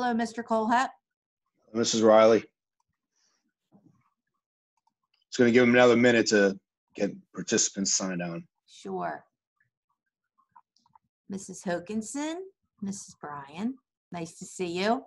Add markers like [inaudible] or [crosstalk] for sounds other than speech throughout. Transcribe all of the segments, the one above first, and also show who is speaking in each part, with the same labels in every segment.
Speaker 1: Hello, Mr. Kohlhepp.
Speaker 2: Mrs. Riley. It's going to give them another minute to get participants signed on.
Speaker 1: Sure. Mrs. Hokinson, Mrs. Bryan, nice to see you.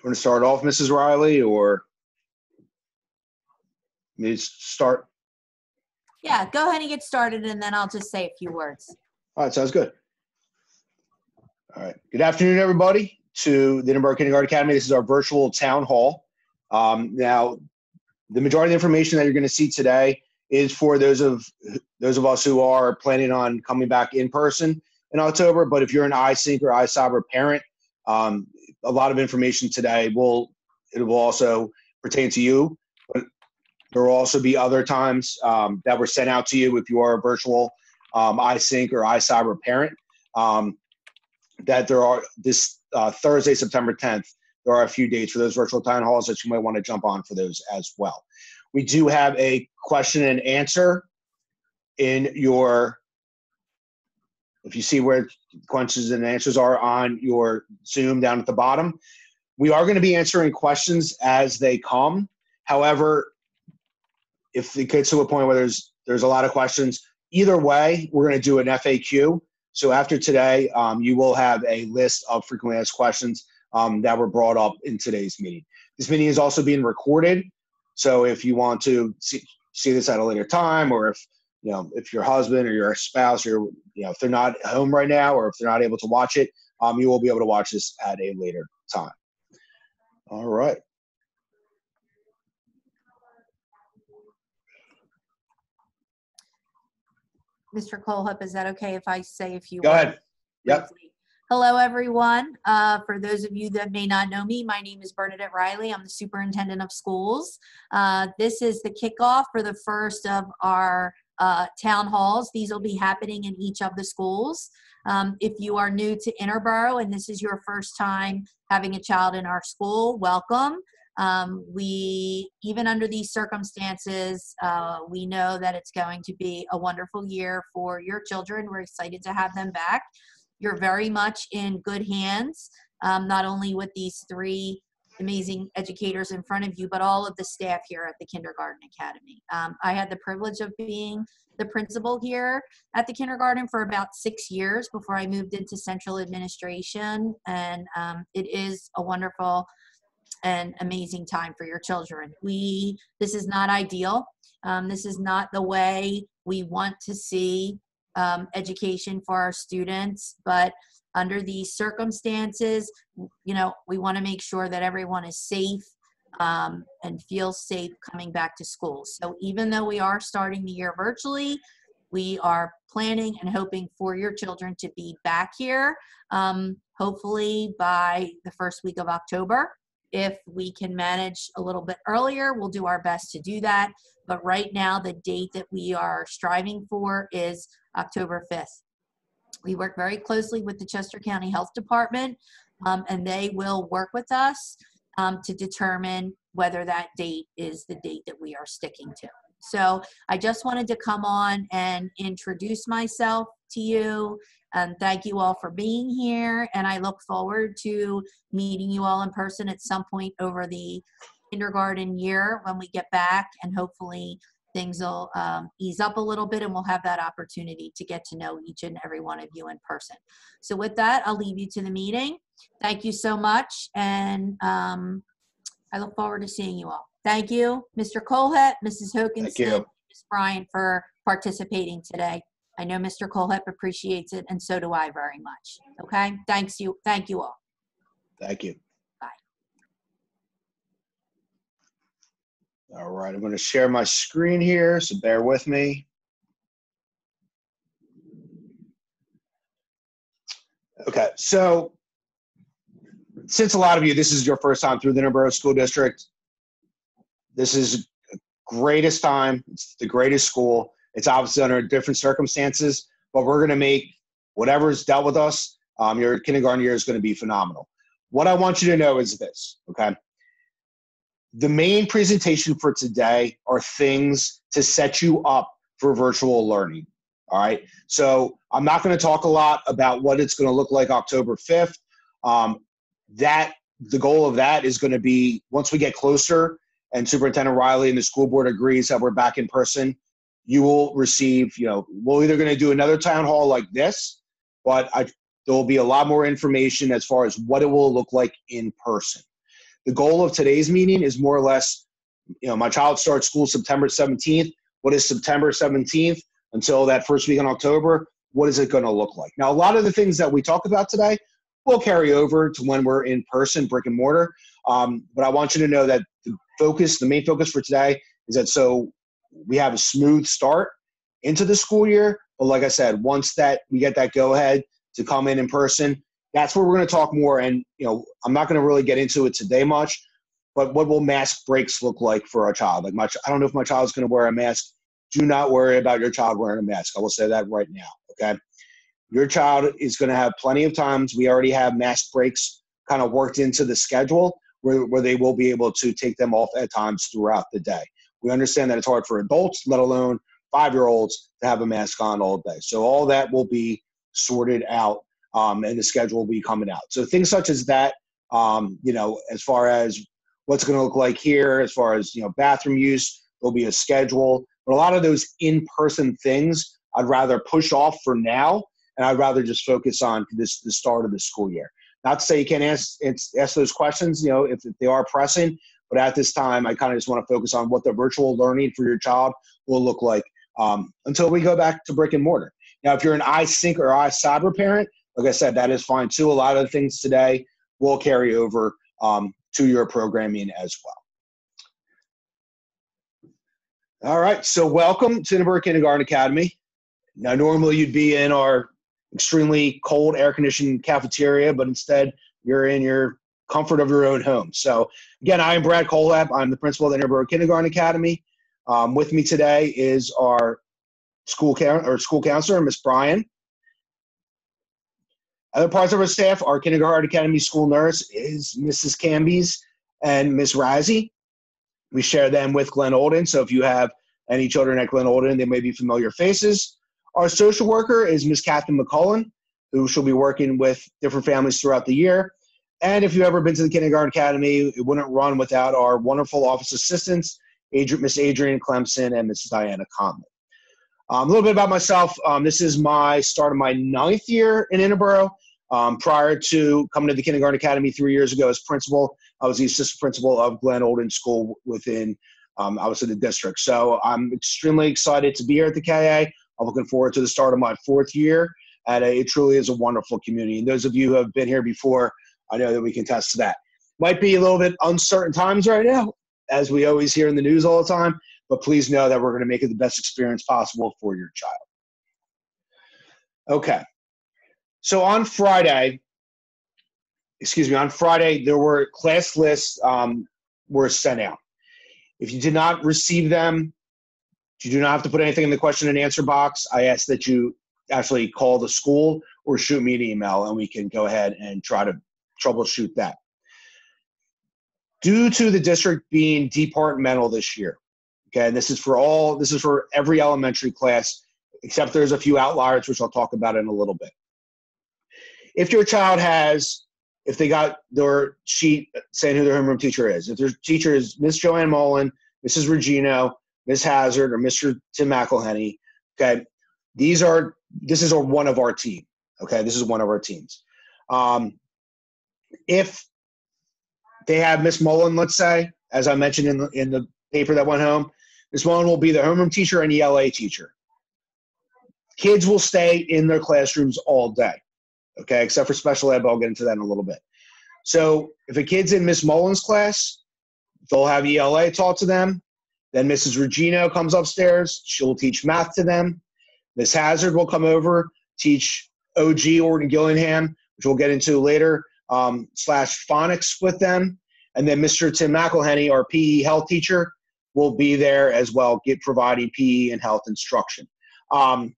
Speaker 2: You want to start off, Mrs. Riley, or me start?
Speaker 1: Yeah, go ahead and get started and then I'll just say a few words.
Speaker 2: All right, sounds good. All right. Good afternoon, everybody, to the Interboro Kindergarten Academy. This is our virtual town hall. Um, now, the majority of the information that you're going to see today is for those of those of us who are planning on coming back in person in October. But if you're an iSync or iCyber parent, um, a lot of information today will it will also pertain to you. But there will also be other times um, that were sent out to you if you are a virtual um, iSync or iCyber parent. Um, that there are this uh, Thursday, September 10th, there are a few dates for those virtual town halls that you might want to jump on for those as well. We do have a question and answer in your, if you see where questions and answers are on your Zoom down at the bottom. We are going to be answering questions as they come. However, if it gets to a point where there's there's a lot of questions, either way, we're going to do an FAQ. So after today, um, you will have a list of frequently asked questions um, that were brought up in today's meeting. This meeting is also being recorded. So if you want to see, see this at a later time, or if you know if your husband or your spouse or you know if they're not home right now, or if they're not able to watch it, um, you will be able to watch this at a later time. All right.
Speaker 1: Mr. Kohlhepp, is that okay if I say a few
Speaker 2: Go
Speaker 1: words?
Speaker 2: ahead. Yep.
Speaker 1: Hello, everyone. Uh, For those of you that may not know me, my name is Bernadette Riley. I'm the superintendent of schools. Uh, This is the kickoff for the first of our uh, town halls. These will be happening in each of the schools. Um, If you are new to Interboro and this is your first time having a child in our school, welcome. Um, We, even under these circumstances, uh, we know that it's going to be a wonderful year for your children. We're excited to have them back you're very much in good hands, um, not only with these three amazing educators in front of you, but all of the staff here at the Kindergarten Academy. Um, I had the privilege of being the principal here at the kindergarten for about six years before I moved into central administration, and um, it is a wonderful and amazing time for your children. We this is not ideal. Um, this is not the way we want to see um, education for our students, but under these circumstances, you know, we want to make sure that everyone is safe um, and feels safe coming back to school. So even though we are starting the year virtually, we are planning and hoping for your children to be back here, um, hopefully by the first week of October. If we can manage a little bit earlier, we'll do our best to do that. But right now, the date that we are striving for is October 5th. We work very closely with the Chester County Health Department, um, and they will work with us um, to determine whether that date is the date that we are sticking to. So I just wanted to come on and introduce myself to you and thank you all for being here. And I look forward to meeting you all in person at some point over the kindergarten year when we get back and hopefully
Speaker 3: things will um, ease up a little bit and we'll have that opportunity to get to know each and every one of you in person. So with that, I'll leave you to the meeting. Thank you so much. And um, I look forward to seeing you all. Thank you, Mr. Kohlhepp, Mrs. Hokinson. Ms. Bryant for participating today. I know Mr. Kohlhepp appreciates it and so do I very much. Okay, thanks you. Thank you all.
Speaker 2: Thank you. All right, I'm going to share my screen here, so bear with me. Okay, so since a lot of you, this is your first time through the Interboro School District, this is greatest time. It's the greatest school. It's obviously under different circumstances, but we're going to make whatever's dealt with us. Um, your kindergarten year is going to be phenomenal. What I want you to know is this, okay? The main presentation for today are things to set you up for virtual learning. All right. So I'm not going to talk a lot about what it's going to look like October 5th. Um, that the goal of that is going to be once we get closer and Superintendent Riley and the school board agrees that we're back in person, you will receive, you know, we're either going to do another town hall like this, but I, there will be a lot more information as far as what it will look like in person. The goal of today's meeting is more or less, you know, my child starts school September 17th. What is September 17th until that first week in October? What is it going to look like? Now, a lot of the things that we talk about today will carry over to when we're in person, brick and mortar. Um, but I want you to know that the focus, the main focus for today is that so we have a smooth start into the school year. But like I said, once that we get that go ahead to come in in person, that's where we're going to talk more. And you know, I'm not going to really get into it today much, but what will mask breaks look like for our child? Like my, I don't know if my child's going to wear a mask. Do not worry about your child wearing a mask. I will say that right now. Okay, your child is going to have plenty of times. We already have mask breaks kind of worked into the schedule where, where they will be able to take them off at times throughout the day. We understand that it's hard for adults, let alone five year olds, to have a mask on all day. So all that will be sorted out um, and the schedule will be coming out. So things such as that, um, you know, as far as what's going to look like here, as far as, you know, bathroom use, there'll be a schedule. But a lot of those in person things, I'd rather push off for now and I'd rather just focus on this the start of the school year. Not to say you can't ask ask those questions, you know, if, if they are pressing, but at this time, I kind of just want to focus on what the virtual learning for your child will look like um, until we go back to brick and mortar. Now, if you're an iSync or iCyber parent, like I said, that is fine too. A lot of the things today will carry over um, to your programming as well. All right, so welcome to Interboro Kindergarten Academy. Now, normally you'd be in our extremely cold air conditioned cafeteria, but instead you're in your comfort of your own home. So again, I am Brad Kohlhepp. I'm the principal of the Interboro Kindergarten Academy. Um, with me today is our school count or school counselor, Miss Bryan. Other parts of our staff, our Kindergarten Academy school nurse is Mrs. Cambies and Miss Razzie. We share them with Glenolden. So if you have any children at Glenolden, they may be familiar faces. Our social worker is Miss Catherine McCullen, who she'll be working with different families throughout the year. And if you've ever been to the Kindergarten Academy, it wouldn't run without our wonderful office assistants, Miss Adrian Clemson and Mrs. Diana Conley. Um, a little bit about myself. Um, this is my start of my ninth year in Interboro. Um, prior to coming to the Kindergarten Academy three years ago as principal, I was the assistant principal of Glenolden School within, um, obviously, the district. So I'm extremely excited to be here at the KA. I'm looking forward to the start of my fourth year. And it truly is a wonderful community. And those of you who have been here before, I know that we can test to that. Might be a little bit uncertain times right now, as we always hear in the news all the time, but please know that we're going to make it the best experience possible for your child. Okay. So on Friday, excuse me, on Friday, there were class lists um, were sent out. If you did not receive them, you do not have to put anything in the question and answer box. I ask that you actually call the school or shoot me an email and we can go ahead and try to troubleshoot that. Due to the district being departmental this year, okay, and this is for all, this is for every elementary class, except there's a few outliers, which I'll talk about in a little bit. If your child has, if they got their sheet saying who their homeroom teacher is, if their teacher is Miss Joanne Mullen, Mrs. Regino, Miss Hazard, or Mr. Tim McElhenney. Okay, these are this is a, one of our team. Okay, this is one of our teams. Um, if they have Miss Mullen, let's say, as I mentioned in the, in the paper that went home, Miss Mullen will be the homeroom teacher and ELA teacher. Kids will stay in their classrooms all day, okay, except for special ed, but I'll get into that in a little bit. So if a kid's in Miss Mullen's class, they'll have ELA taught to them. Then Mrs. Regino comes upstairs. She'll teach math to them. Miss Hazard will come over, teach OG Orton Gillingham, which we'll get into later, um, slash phonics with them. And then Mr. Tim McElhenney, our PE health teacher, will be there as well, get providing PE and health instruction. Um,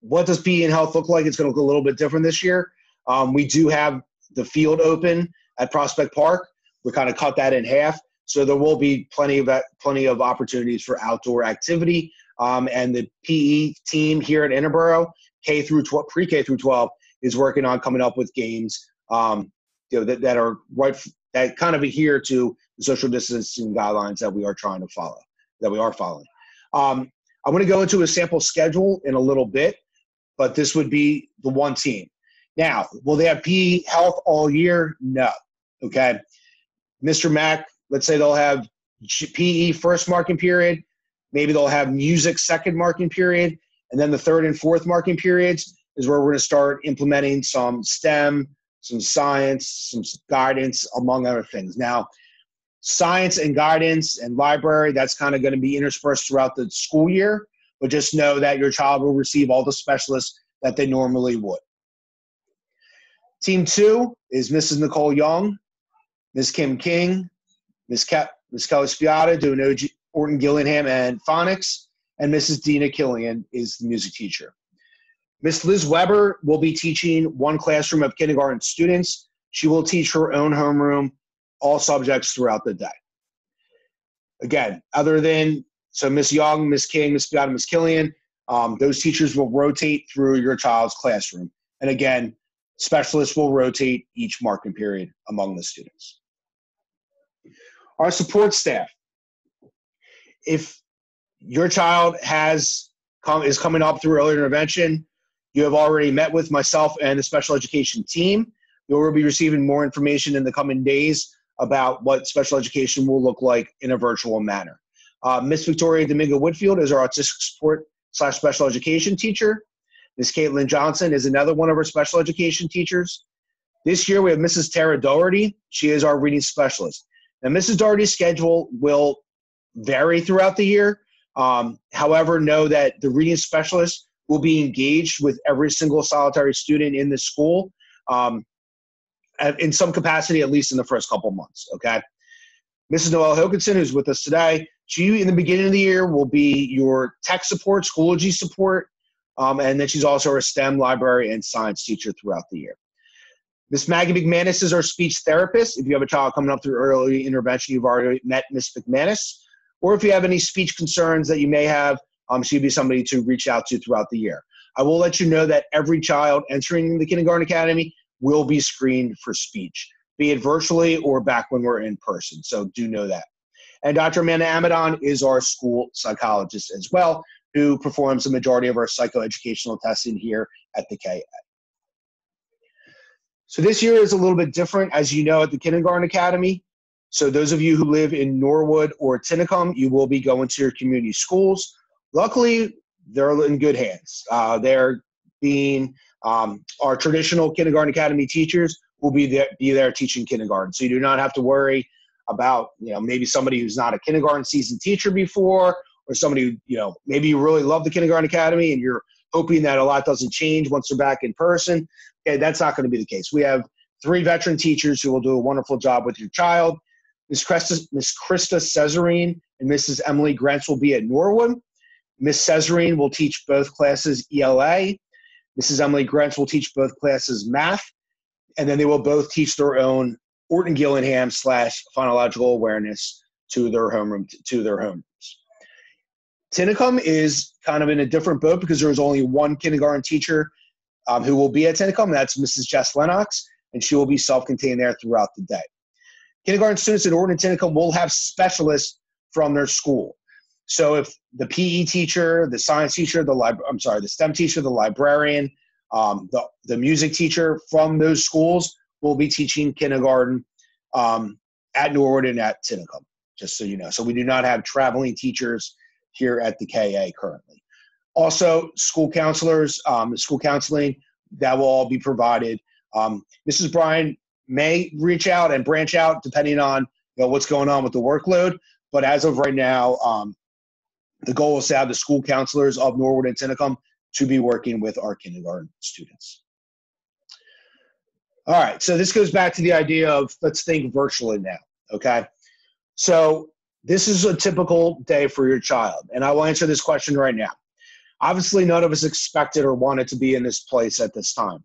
Speaker 2: what does PE and health look like? It's going to look a little bit different this year. Um, we do have the field open at Prospect Park. We kind of cut that in half, so there will be plenty of plenty of opportunities for outdoor activity. Um, and the PE team here at Interboro, K through 12, pre-K through 12, is working on coming up with games um, you know, that, that are right that kind of adhere to the social distancing guidelines that we are trying to follow, that we are following. Um, I'm going to go into a sample schedule in a little bit, but this would be the one team. Now, will they have PE health all year? No. Okay. Mr. Mack, let's say they'll have PE first marking period. Maybe they'll have music second marking period. And then the third and fourth marking periods is where we're going to start implementing some STEM, some science, some guidance, among other things. Now, science and guidance and library, that's kind of going to be interspersed throughout the school year. But just know that your child will receive all the specialists that they normally would. Team two is Mrs. Nicole Young, Ms. Kim King, Ms. Ke- Ms. Kelly Spiata doing OG, Orton Gillingham and phonics, and Mrs. Dina Killian is the music teacher. Miss Liz Weber will be teaching one classroom of kindergarten students. She will teach her own homeroom, all subjects throughout the day. Again, other than so Miss Young, Miss King, Miss Spiata, Miss Killian, um, those teachers will rotate through your child's classroom. And again, Specialists will rotate each marking period among the students. Our support staff. If your child has come, is coming up through early intervention, you have already met with myself and the special education team. You will be receiving more information in the coming days about what special education will look like in a virtual manner. Uh, Miss Victoria Domingo Whitfield is our autistic support slash special education teacher. Miss Caitlin Johnson is another one of our special education teachers. This year we have Mrs. Tara Doherty. She is our reading specialist. Now, Mrs. Doherty's schedule will vary throughout the year. Um, however, know that the reading specialist will be engaged with every single solitary student in the school um, in some capacity, at least in the first couple months. Okay. Mrs. Noelle Hokinson, who's with us today, she in the beginning of the year will be your tech support, Schoology support, um, and then she's also a STEM library and science teacher throughout the year. Miss Maggie McManus is our speech therapist. If you have a child coming up through early intervention, you've already met Miss McManus. Or if you have any speech concerns that you may have, um, she'd be somebody to reach out to throughout the year. I will let you know that every child entering the Kindergarten Academy will be screened for speech, be it virtually or back when we're in person. So do know that. And Dr. Amanda Amadon is our school psychologist as well who performs the majority of our psychoeducational testing here at the KA. So this year is a little bit different, as you know, at the Kindergarten Academy. So those of you who live in Norwood or Tinicum, you will be going to your community schools. Luckily, they're in good hands. Uh, they're being um, our traditional Kindergarten Academy teachers will be there, be there teaching kindergarten. So you do not have to worry about you know maybe somebody who's not a kindergarten season teacher before or somebody who, you know, maybe you really love the kindergarten academy and you're hoping that a lot doesn't change once they're back in person. Okay, that's not going to be the case. We have three veteran teachers who will do a wonderful job with your child. Miss Krista, Miss Krista Cesarine and Mrs. Emily Grants will be at Norwood. Miss Cesarine will teach both classes ELA. Mrs. Emily Grants will teach both classes math. And then they will both teach their own Orton Gillingham slash phonological awareness to their homeroom to their homes. Tinicum is kind of in a different boat because there is only one kindergarten teacher um, who will be at Tinicum. That's Mrs. Jess Lennox, and she will be self-contained there throughout the day. Kindergarten students in Orton and Tinicum will have specialists from their school. So if the PE teacher, the science teacher, the lib- I'm sorry, the STEM teacher, the librarian, um, the, the music teacher from those schools will be teaching kindergarten um, at Norwood and at Tinicum, just so you know. So we do not have traveling teachers here at the KA currently. Also, school counselors, um, school counseling, that will all be provided. Um, Mrs. Bryan may reach out and branch out depending on you know, what's going on with the workload. But as of right now, um, the goal is to have the school counselors of Norwood and Tinicum to be working with our kindergarten students. All right, so this goes back to the idea of let's think virtually now, okay? So this is a typical day for your child, and I will answer this question right now. Obviously, none of us expected or wanted to be in this place at this time.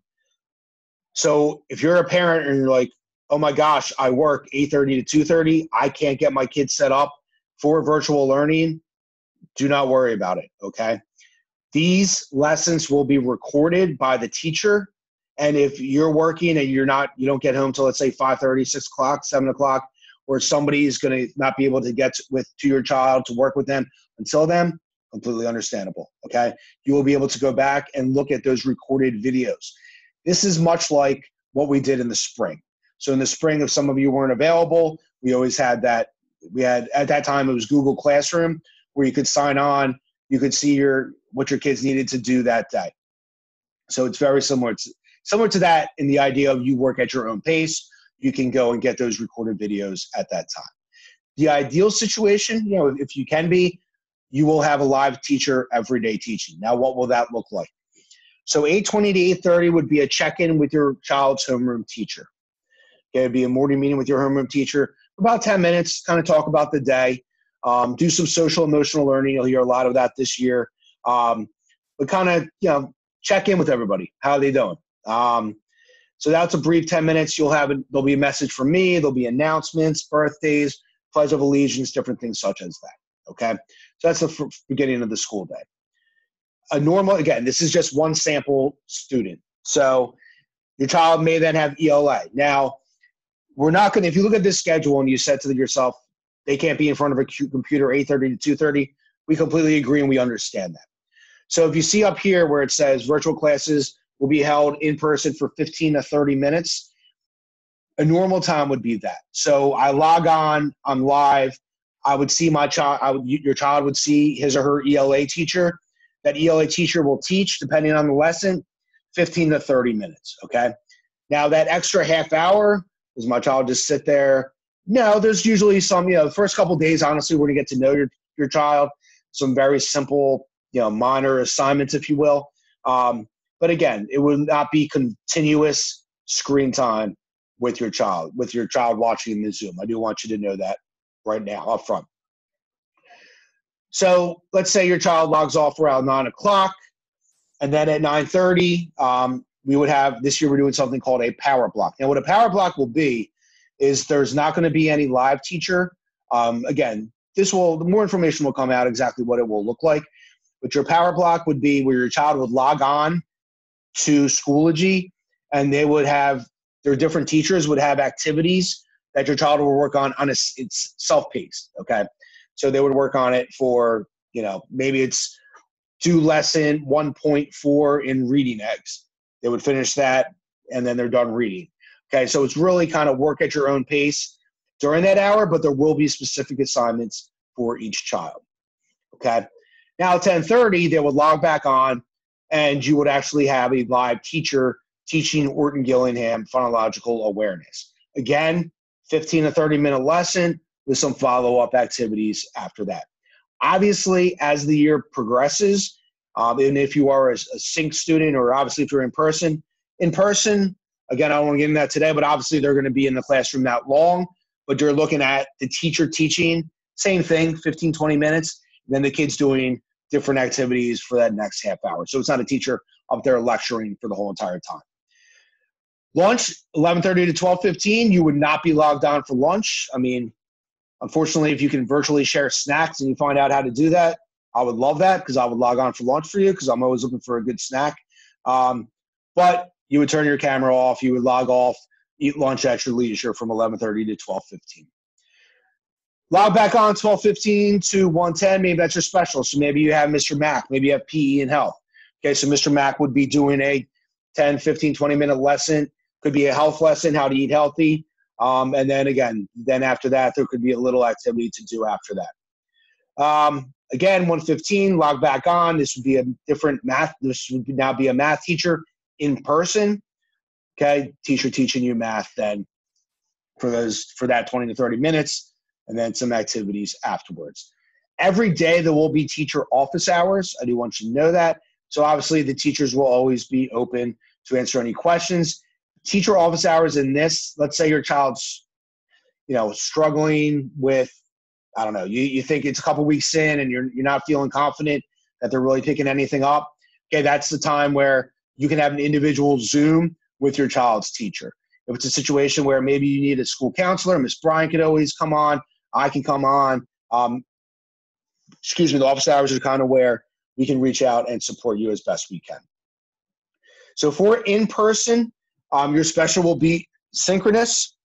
Speaker 2: So if you're a parent and you're like, oh my gosh, I work 8:30 to 2:30, I can't get my kids set up for virtual learning, do not worry about it, okay? These lessons will be recorded by the teacher. And if you're working and you're not, you don't get home till let's say 5:30, 6 o'clock, 7 o'clock, or somebody is going to not be able to get with to your child to work with them until then, completely understandable. Okay, you will be able to go back and look at those recorded videos. This is much like what we did in the spring. So in the spring, if some of you weren't available, we always had that. We had at that time it was Google Classroom where you could sign on, you could see your what your kids needed to do that day. So it's very similar to similar to that in the idea of you work at your own pace. You can go and get those recorded videos at that time. The ideal situation, you know, if you can be, you will have a live teacher every day teaching. Now, what will that look like? So 8:20 to 8:30 would be a check-in with your child's homeroom teacher. Okay, it'd be a morning meeting with your homeroom teacher, about 10 minutes, kind of talk about the day, um, do some social emotional learning. You'll hear a lot of that this year. Um, but kind of, you know, check in with everybody. How are they doing? Um, so that's a brief 10 minutes. You'll have, it. there'll be a message from me. There'll be announcements, birthdays, pledge of allegiance, different things such as that. Okay. So that's the beginning of the school day. A normal, again, this is just one sample student. So your child may then have ELA. Now, we're not going to, if you look at this schedule and you said to yourself, they can't be in front of a computer 8.30 to 2.30, we completely agree and we understand that. So if you see up here where it says virtual classes will be held in person for 15 to 30 minutes, a normal time would be that. So I log on, I'm live. I would see my child, your child would see his or her ELA teacher. That ELA teacher will teach, depending on the lesson, 15 to 30 minutes. Okay. Now, that extra half hour, does my child just sit there? No, there's usually some, you know, the first couple days, honestly, going to get to know your, your child, some very simple, you know, minor assignments, if you will. Um, but again, it will not be continuous screen time with your child, with your child watching the Zoom. I do want you to know that right now up front. So let's say your child logs off around nine o'clock, and then at nine thirty, um, we would have this year we're doing something called a power block. Now, what a power block will be is there's not going to be any live teacher. Um, again, this will the more information will come out exactly what it will look like. But your power block would be where your child would log on to Schoology, and they would have their different teachers would have activities that your child will work on on a it's self-paced. Okay, so they would work on it for you know maybe it's do lesson 1.4 in reading eggs. They would finish that and then they're done reading. Okay, so it's really kind of work at your own pace during that hour, but there will be specific assignments for each child. Okay. Now at 1030, they would log back on and you would actually have a live teacher teaching Orton Gillingham phonological awareness. Again, 15 to 30 minute lesson with some follow-up activities after that. Obviously, as the year progresses, um, and if you are a, a sync student or obviously if you're in person, in person, Again, I don't want to get into that today, but obviously they're going to be in the classroom that long. But you're looking at the teacher teaching, same thing, 15, 20 minutes. Then the kids doing different activities for that next half hour. So it's not a teacher up there lecturing for the whole entire time. Lunch, 11.30 to 12.15, you would not be logged on for lunch. I mean, unfortunately, if you can virtually share snacks and you find out how to do that, I would love that because I would log on for lunch for you because I'm always looking for a good snack. Um, but you would turn your camera off, you would log off, eat lunch at your leisure from 11:30 to 12:15. log back on 1215 to 1:10. Maybe that's your special. So maybe you have Mr. Mack. Maybe you have PE and health. Okay, so Mr. Mack would be doing a 10, 15, 20 minute lesson. Could be a health lesson, how to eat healthy. Um, and then again, then after that, there could be a little activity to do after that. Um, again, 115, log back on. This would be a different math. This would now be a math teacher in person. Okay, teacher teaching you math then for those for that 20 to 30 minutes, and then some activities afterwards. Every day there will be teacher office hours. I do want you to know that. So obviously the teachers will always be open to answer any questions. Teacher office hours in this, let's say your child's, you know, struggling with, I don't know, you, you think it's a couple weeks in and you're you're not feeling confident that they're really picking anything up. Okay, that's the time where you can have an individual Zoom with your child's teacher. If it's a situation where maybe you need a school counselor, Miss Bryan could always come on. I can come on. Um, excuse me, the office hours are kind of where we can reach out and support you as best we can. So for in person, um, your special will be synchronous.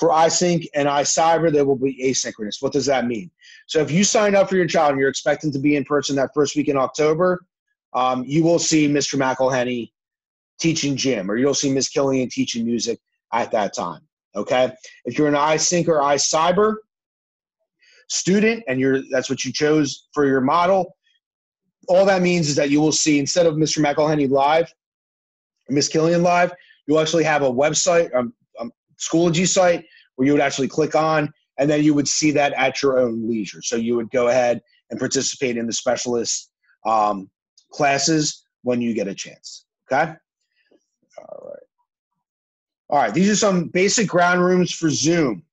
Speaker 2: For iSync and iCyber, they will be asynchronous. What does that mean? So if you sign up for your child and you're expecting to be in person that first week in October, um, you will see Mr. McElhenney teaching gym, or you'll see Miss Killian teaching music at that time. Okay. If you're an iSync or iCyber student, and you're that's what you chose for your model, all that means is that you will see instead of Mr. McElhenney live, Miss Killian live, you'll actually have a website, um, um, Schoology site where you would actually click on, and then you would see that at your own leisure. So you would go ahead and participate in the specialist um, classes when you get a chance. Okay. All right. All right. These are some basic ground rooms for Zoom.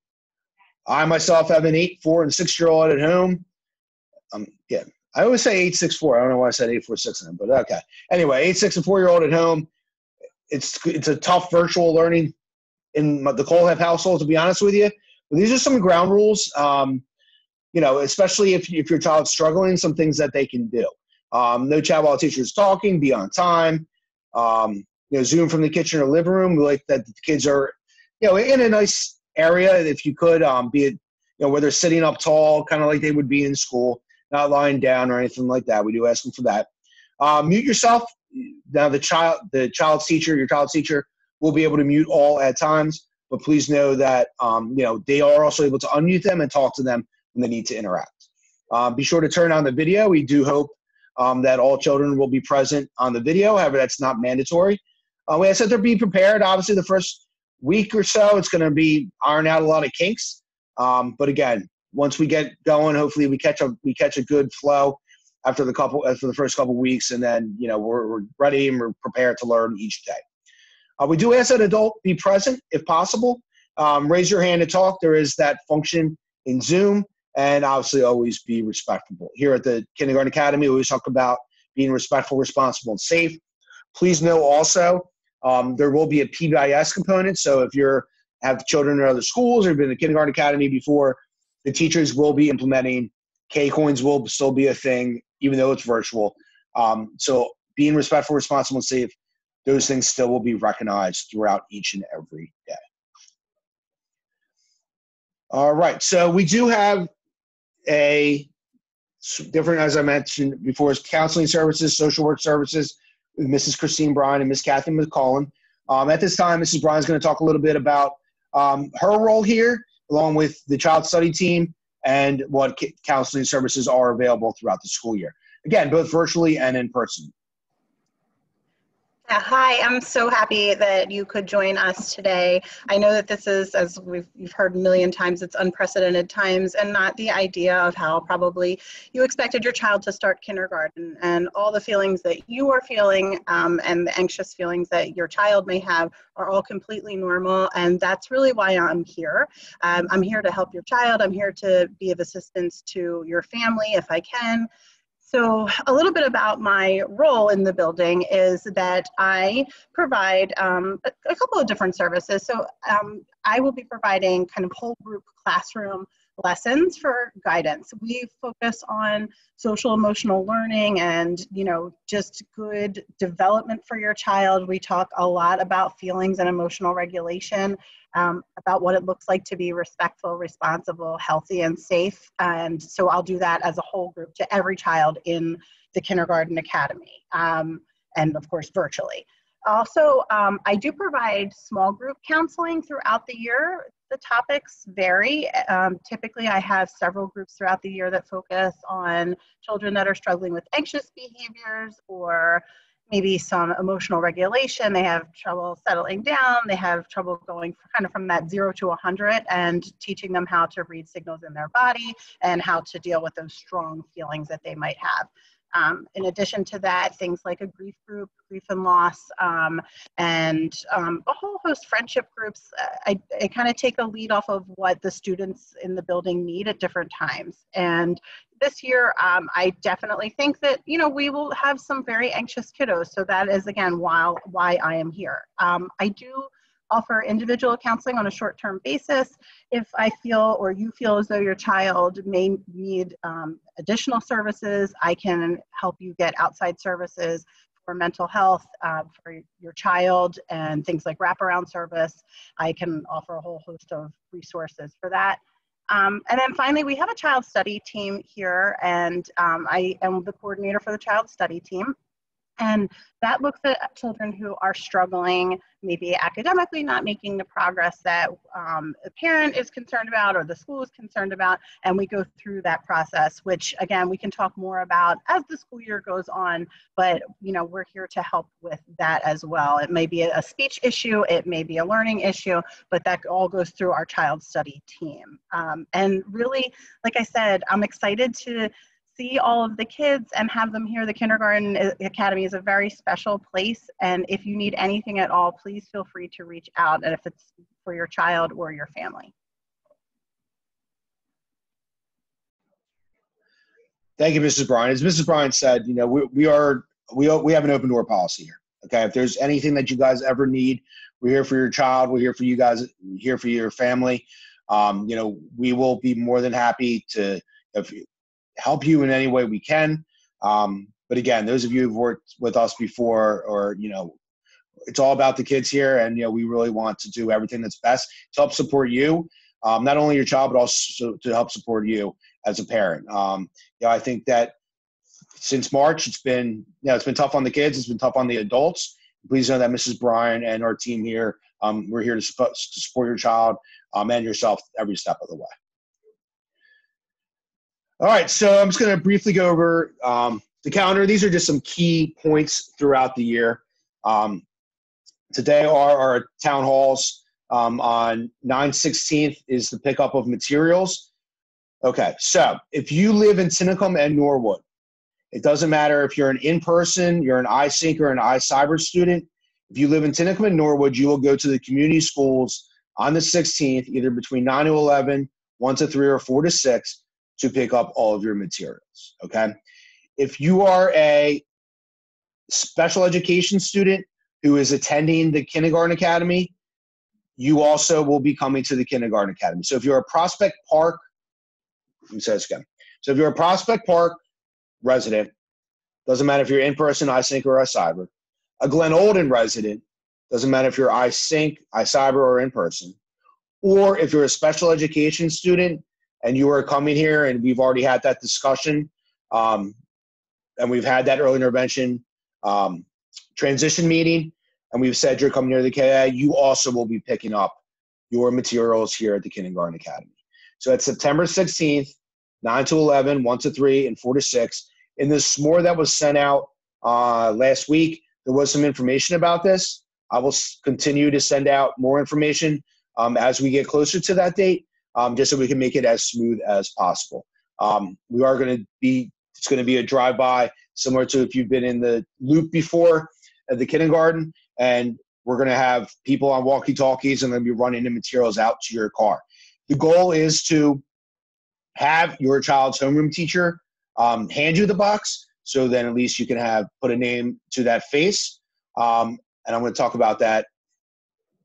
Speaker 2: I myself have an eight, four, and six year old at home. Um, yeah, I always say eight six four. I don't know why I said eight four six then, but okay. Anyway, eight six and four year old at home. It's it's a tough virtual learning in the Kohlhepp household, to be honest with you. But these are some ground rules. Um, you know, especially if if your child's struggling, some things that they can do. Um, no chat while teacher's talking. Be on time. Um, you know, Zoom from the kitchen or living room. Like that the kids are, you know, in a nice area if you could. Um, be it, you know, where they're sitting up tall, kind of like they would be in school not lying down or anything like that. We do ask them for that. Uh, mute yourself. Now the child, the child's teacher, your child's teacher will be able to mute all at times, but please know that um, you know they are also able to unmute them and talk to them when they need to interact. Um, be sure to turn on the video. We do hope um, that all children will be present on the video. However, that's not mandatory. Uh, we I said they're being prepared. Obviously, the first week or so, it's going to be iron out a lot of kinks. Um, but again, once we get going, hopefully we catch a we catch a good flow after the couple after the first couple weeks, and then you know we're, we're ready and we're prepared to learn each day. Uh, we do ask that adult be present if possible. Um, raise your hand to talk. There is that function in Zoom, and obviously always be respectful. Here at the Kindergarten Academy, we always talk about being respectful, responsible, and safe. Please know also um, there will be a PBIS component. So if you're have children in other schools or been in the kindergarten academy before, the teachers will be implementing K coins will still be a thing, even though it's virtual. Um, so being respectful, responsible, and safe, those things still will be recognized throughout each and every day. All right, so we do have a different, as I mentioned before, is counseling services, social work services Mrs. Christine Bryan and Miss Kathy McCollum. Um, at this time, Mrs. Bryan is going to talk a little bit about um, her role here along with the child study team and what counseling services are available throughout the school year. Again, both virtually and in person.
Speaker 4: Hi, I'm so happy that you could join us today. I know that this is, as we've you've heard a million times, it's unprecedented times and not the idea of how probably you expected your child to start kindergarten and all the feelings that you are feeling um, and the anxious feelings that your child may have are all completely normal. And that's really why I'm here. Um, I'm here to help your child. I'm here to be of assistance to your family if I can. So, a little bit about my role in the building is that I provide um, a, couple of different services. So, um, I will be providing kind of whole group classroom lessons for guidance. We focus on social emotional learning and, you know, just good development for your child. We talk a lot about feelings and emotional regulation, um, about what it looks like to be respectful, responsible, healthy, and safe. And so I'll do that as a whole group to every child in the kindergarten academy, um, and of course, virtually. Also, um, I do provide small group counseling throughout the year. The topics vary. Um, typically, I have several groups throughout the year that focus on children that are struggling with anxious behaviors or maybe some emotional regulation. They have trouble settling down. They have trouble going kind of from that zero to 100 and teaching them how to read signals in their body and how to deal with those strong feelings that they might have. Um, in addition to that, things like a grief group, grief and loss, um, and um, a whole host friendship groups. Uh, I, I kind of take a lead off of what the students in the building need at different times. And this year, um, I definitely think that you know we will have some very anxious kiddos. So that is again why why I am here. Um, I do offer individual counseling on a short-term basis. If I feel or you feel as though your child may need um, additional services, I can help you get outside services for mental health uh, for your child and things like wraparound service. I can offer a whole host of resources for that. Um, and then finally, we have a child study team here, and um, I am the coordinator for the child study team. And that looks at children who are struggling, maybe academically not making the progress that um, a parent is concerned about or the school is concerned about. And we go through that process, which again, we can talk more about as the school year goes on, but you know, we're here to help with that as well. It may be a speech issue, it may be a learning issue, but that all goes through our child study team. Um, and really, like I said, I'm excited to see all of the kids and have them here. The Kindergarten Academy is a very special place. And if you need anything at all, please feel free to reach out. And if it's for your child or your family.
Speaker 2: Thank you, Mrs. Bryan. As Mrs. Bryan said, you know, we, we are, we, we have an open door policy here. Okay. If there's anything that you guys ever need, we're here for your child. We're here for you guys, we're here for your family. Um, you know, we will be more than happy to, if help you in any way we can. Um, but again, those of you who've worked with us before, or you know, it's all about the kids here, and you know, we really want to do everything that's best to help support you, um, not only your child, but also to help support you as a parent. Um, you know, I think that since March, it's been you know, it's been tough on the kids, it's been tough on the adults. Please know that Mrs. Bryan and our team here, um, we're here to support, to support your child um, and yourself every step of the way. All right, so I'm just going to briefly go over um, the calendar. These are just some key points throughout the year. Um, today are our town halls. Um, on 9-16th is the pickup of materials. Okay, so if you live in Tinicum and Norwood, it doesn't matter if you're an in-person, you're an iSync or an iCyber student. If you live in Tinicum and Norwood, you will go to the community schools on the 16th, either between 9 to 11, 1 to 3, or 4 to 6 to pick up all of your materials. Okay. If you are a special education student who is attending the kindergarten academy, you also will be coming to the kindergarten academy. So if you're a Prospect Park, let me say this again. So if you're a Prospect Park resident, doesn't matter if you're in person, iSync, or iCyber. A Glenolden resident, doesn't matter if you're iSync, iCyber, or in person. Or if you're a special education student and you are coming here, and we've already had that discussion, um, and we've had that early intervention um, transition meeting, and we've said you're coming here to the KA, you also will be picking up your materials here at the Kindergarten Academy. So it's September 16th, 9 to 11, 1 to 3, and 4 to 6. In the SMORE that was sent out uh, last week, there was some information about this. I will continue to send out more information um, as we get closer to that date um, just so we can make it as smooth as possible. Um, we are going to be, it's going to be a drive by, similar to if you've been in the loop before at the kindergarten, and we're going to have people on walkie talkies and then be running the materials out to your car. The goal is to have your child's homeroom teacher um, hand you the box so then at least you can have put a name to that face um, and i'm going to talk about that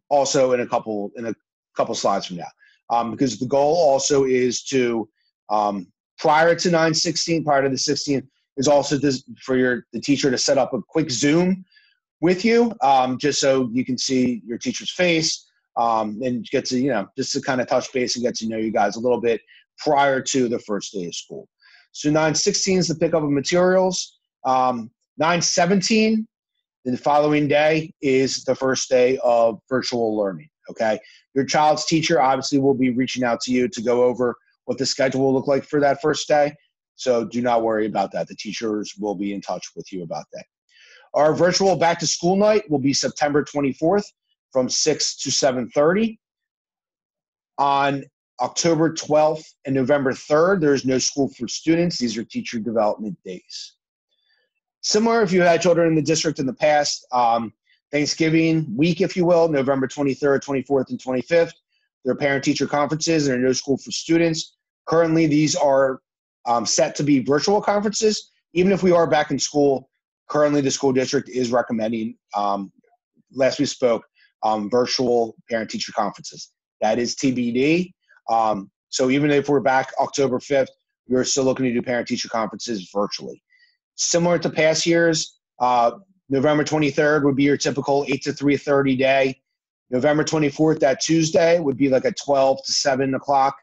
Speaker 2: also in a couple in a couple slides from now um, because the goal also is to um, prior to 916, prior to the 16, is also this, for your the teacher to set up a quick Zoom with you, um, just so you can see your teacher's face um, and get to you know just to kind of touch base and get to know you guys a little bit prior to the first day of school. So 916 is the pickup of materials. Um, 917, the following day is the first day of virtual learning. Okay, your child's teacher obviously will be reaching out to you to go over what the schedule will look like for that first day. So do not worry about that. The teachers will be in touch with you about that. Our virtual back to school night will be September 24th from 6 to 7:30. On October 12th and November 3rd, there is no school for students. These are teacher development days. Similar, if you had children in the district in the past, um, Thanksgiving week, if you will, November 23rd, 24th, and 25th, there are parent teacher conferences and there are no school for students. Currently, these are um, set to be virtual conferences. Even if we are back in school, currently the school district is recommending, um, last we spoke, um, virtual parent teacher conferences. That is TBD. Um, so even if we're back October 5th, we're still looking to do parent teacher conferences virtually. Similar to past years, uh, November 23rd would be your typical 8 to 3.30 day. November 24th, that Tuesday, would be like a 12 to 7 o'clock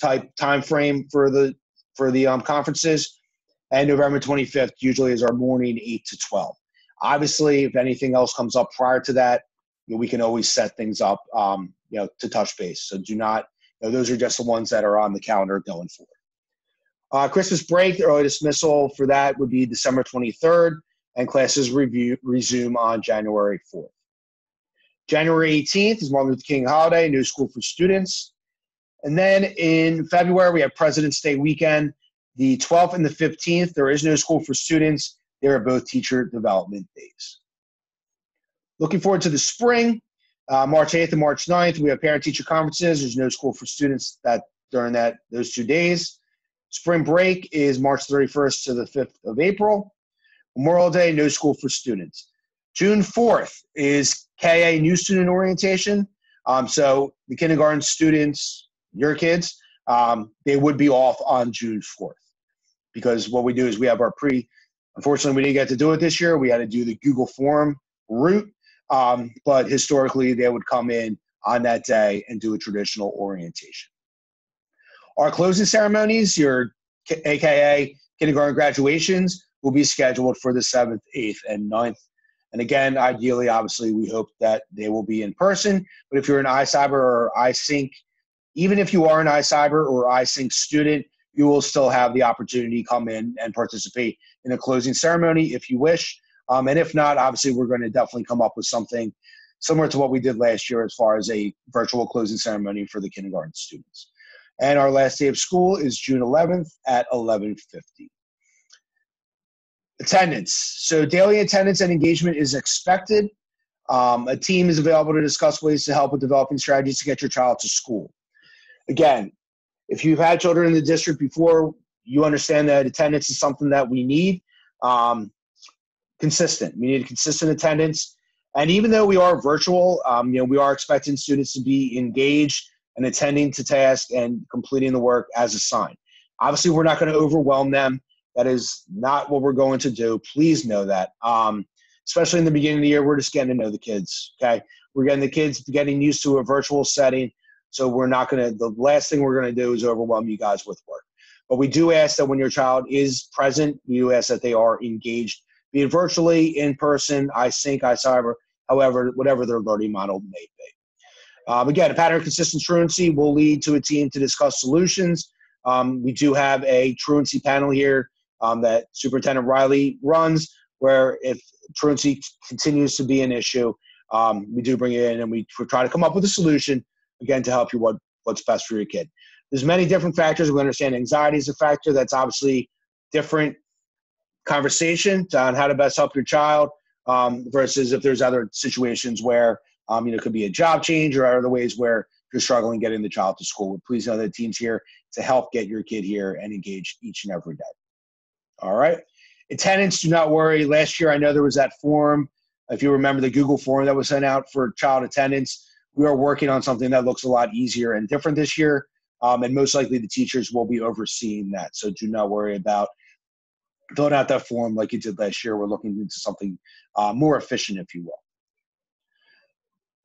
Speaker 2: type time frame for the for the um, conferences. And November 25th usually is our morning 8 to 12. Obviously, if anything else comes up prior to that, you know, we can always set things up, um, you know, to touch base. So do not, you know, those are just the ones that are on the calendar going forward. Uh, Christmas break, the early dismissal for that would be December 23rd, and classes review, resume on January 4th. January 18th is Martin Luther King holiday, new school for students. And then in February, we have President's Day weekend. The 12th and the 15th, there is no school for students. They are both teacher development days. Looking forward to the spring, uh, March 8th and March 9th, we have parent teacher conferences. There's no school for students that during that those two days. Spring break is March 31st to the 5th of April. Memorial Day, no school for students. June 4th is KA new student orientation. Um, so the kindergarten students, your kids, um, they would be off on June 4th. Because what we do is we have our pre, unfortunately, we didn't get to do it this year. We had to do the Google form route. Um, but historically, they would come in on that day and do a traditional orientation. Our closing ceremonies, your AKA kindergarten graduations, will be scheduled for the 7th, 8th, and 9th. And again, ideally, obviously, we hope that they will be in person. But if you're an iCyber or iSync, even if you are an iCyber or iSync student, you will still have the opportunity to come in and participate in a closing ceremony if you wish. Um, and if not, obviously, we're going to definitely come up with something similar to what we did last year as far as a virtual closing ceremony for the kindergarten students. And our last day of school is June 11th at 1150. Attendance. So daily attendance and engagement is expected. Um, a team is available to discuss ways to help with developing strategies to get your child to school. Again, if you've had children in the district before, you understand that attendance is something that we need. Um, consistent. We need consistent attendance. And even though we are virtual, um, you know, we are expecting students to be engaged and attending to tasks and completing the work as assigned. Obviously, we're not going to overwhelm them. That is not what we're going to do. Please know that. Um, especially in the beginning of the year, we're just getting to know the kids. Okay, we're getting the kids getting used to a virtual setting. So we're not going to. The last thing we're going to do is overwhelm you guys with work. But we do ask that when your child is present, we do ask that they are engaged be it virtually, in person, iSync, iCyber, however, whatever their learning model may be. Um, again, a pattern of consistent truancy will lead to a team to discuss solutions. Um, we do have a truancy panel here um, that Superintendent Riley runs, where if truancy continues to be an issue, um, we do bring it in and we try to come up with a solution, again, to help you what, what's best for your kid. There's many different factors. We understand anxiety is a factor that's obviously different conversation on how to best help your child um, versus if there's other situations where um, you know it could be a job change or other ways where you're struggling getting the child to school. We please know that the team's here to help get your kid here and engage each and every day. All right. Attendance, do not worry. Last year, I know there was that form. If you remember the Google form that was sent out for child attendance, we are working on something that looks a lot easier and different this year. Um, and most likely the teachers will be overseeing that. So do not worry about filling out that form like you did last year. We're looking into something uh, more efficient, if you will.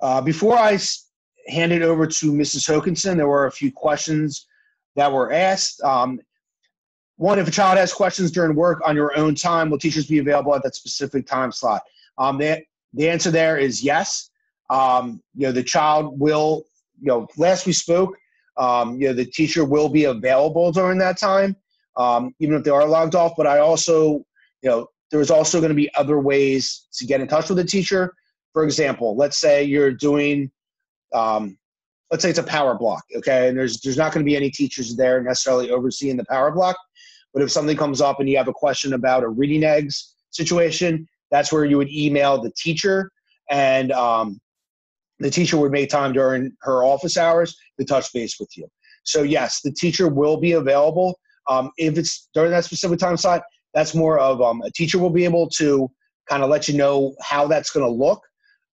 Speaker 2: Uh, before I hand it over to Mrs. Hokinson, there were a few questions that were asked. Um, one, if a child has questions during work on your own time, will teachers be available at that specific time slot? Um, the, the answer there is yes. Um, you know, the child will, you know, last we spoke, um, you know, the teacher will be available during that time, um, even if they are logged off. But I also, you know, there's also going to be other ways to get in touch with the teacher. For example, let's say you're doing, um, let's say it's a power block, okay, and there's there's not going to be any teachers there necessarily overseeing the power block. But if something comes up and you have a question about a reading eggs situation, that's where you would email the teacher, and um, the teacher would make time during her office hours to touch base with you. So yes, the teacher will be available. Um, if it's during that specific time slot, that's more of um, a teacher will be able to kind of let you know how that's going to look.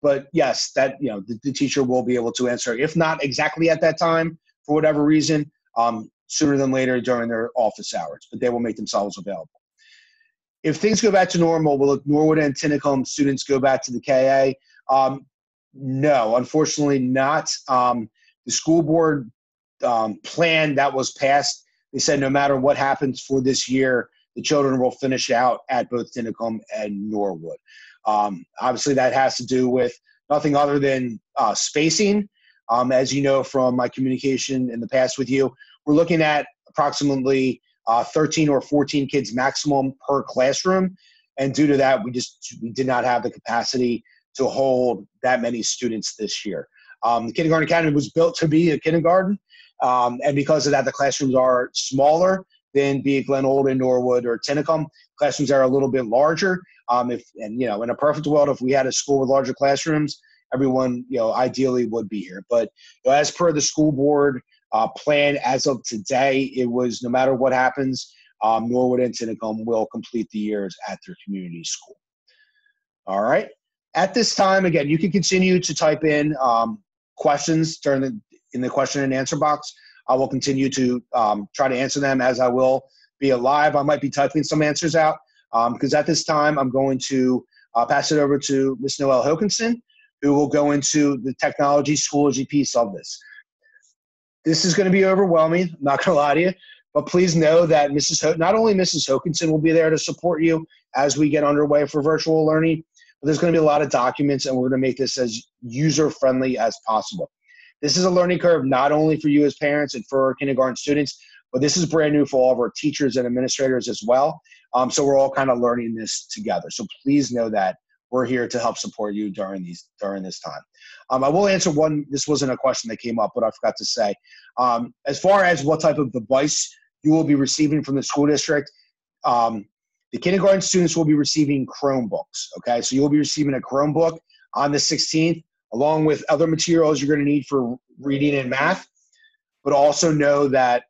Speaker 2: But yes, that you know the, the, teacher will be able to answer. If not exactly at that time, for whatever reason, um, sooner than later during their office hours. But they will make themselves available. If things go back to normal, will Norwood and Tinicum students go back to the KA? Um, no, unfortunately not. Um, the school board um, plan that was passed, they said no matter what happens for this year, the children will finish out at both Tinicum and Norwood. Um, obviously, that has to do with nothing other than uh, spacing. Um, as you know from my communication in the past with you, we're looking at approximately uh, 13 or 14 kids maximum per classroom. And due to that, we just we did not have the capacity to hold that many students this year. Um, the Kindergarten Academy was built to be a kindergarten, um, and because of that, the classrooms are smaller than be it Glenolden, Norwood, or Tinicum. Classrooms are a little bit larger. Um, if and you know, in a perfect world, if we had a school with larger classrooms, everyone you know ideally would be here. But you know, as per the school board uh, plan as of today, it was no matter what happens, um, Norwood and Tinicum will complete the years at their community school. All right. At this time, again, you can continue to type in um, questions during the in the question and answer box. I will continue to um, try to answer them as I will be alive. I might be typing some answers out because um, at this time I'm going to uh, pass it over to Ms. Noelle Hokinson, who will go into the technology schoology piece of this. This is going to be overwhelming. I'm not going to lie to you, but please know that Mrs. Ho- not only Mrs. Hokinson will be there to support you as we get underway for virtual learning, but there's going to be a lot of documents, and we're going to make this as user friendly as possible. This is a learning curve not only for you as parents and for our kindergarten students, but this is brand new for all of our teachers and administrators as well. Um, so we're all kind of learning this together. So please know that we're here to help support you during these during this time. Um, I will answer one. This wasn't a question that came up, but I forgot to say. Um, as far as what type of device you will be receiving from the school district, um, the kindergarten students will be receiving Chromebooks. Okay, so you'll be receiving a Chromebook on the 16th, along with other materials you're going to need for reading and math. But also know that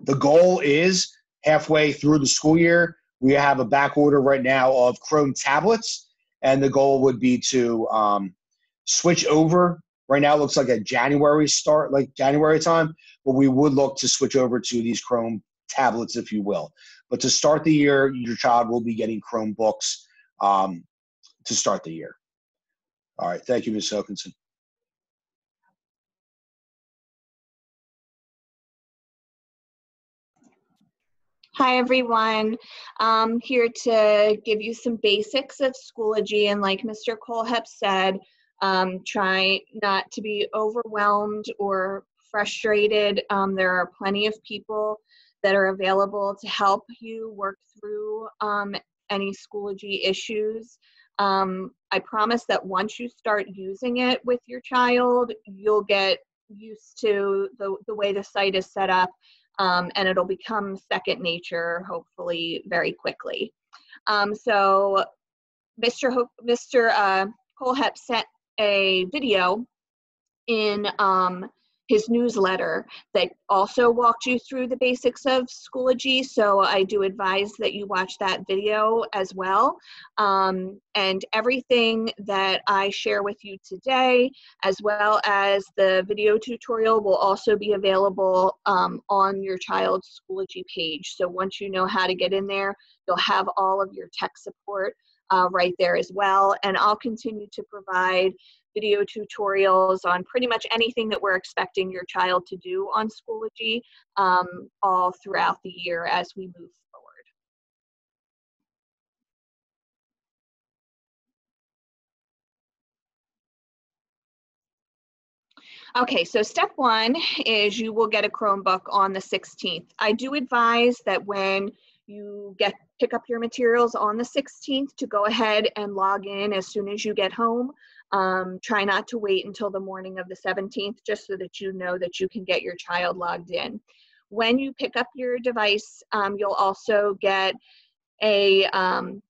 Speaker 2: the goal is halfway through the school year, we have a back order right now of Chrome tablets, and the goal would be to um, switch over. Right now, looks like a January start, like January time, but we would look to switch over to these Chrome tablets, if you will. But to start the year, your child will be getting Chromebooks um, to start the year. All right. Thank you, Ms. Hokinson.
Speaker 1: Hi, everyone. I'm here to give you some basics of Schoology. And like Mr. Kohlhepp said, um, try not to be overwhelmed or frustrated. Um, there are plenty of people that are available to help you work through um, any Schoology issues. Um, I promise that once you start using it with your child, you'll get used to the, the way the site is set up um, and it'll become second nature hopefully very quickly. Um, so Mr. Ho- Mr. Uh, Kohlhepp sent a video in um, his newsletter that also walked you through the basics of Schoology. So I do advise that you watch that video as well. Um, and everything that I share with you today, as well as the video tutorial, will also be available um, on your child's Schoology page. So once you know how to get in there, you'll have all of your tech support uh, right there as well. And I'll continue to provide video tutorials on pretty much anything that we're expecting your child to do on Schoology um, all throughout the year as we move forward. Okay, so step one is you will get a Chromebook on the 16th. I do advise that when you get pick up your materials on the 16th to go ahead and log in as soon as you get home. Um, try not to wait until the morning of the 17th just so that you know that you can get your child logged in. When you pick up your device, um, you'll also get a um,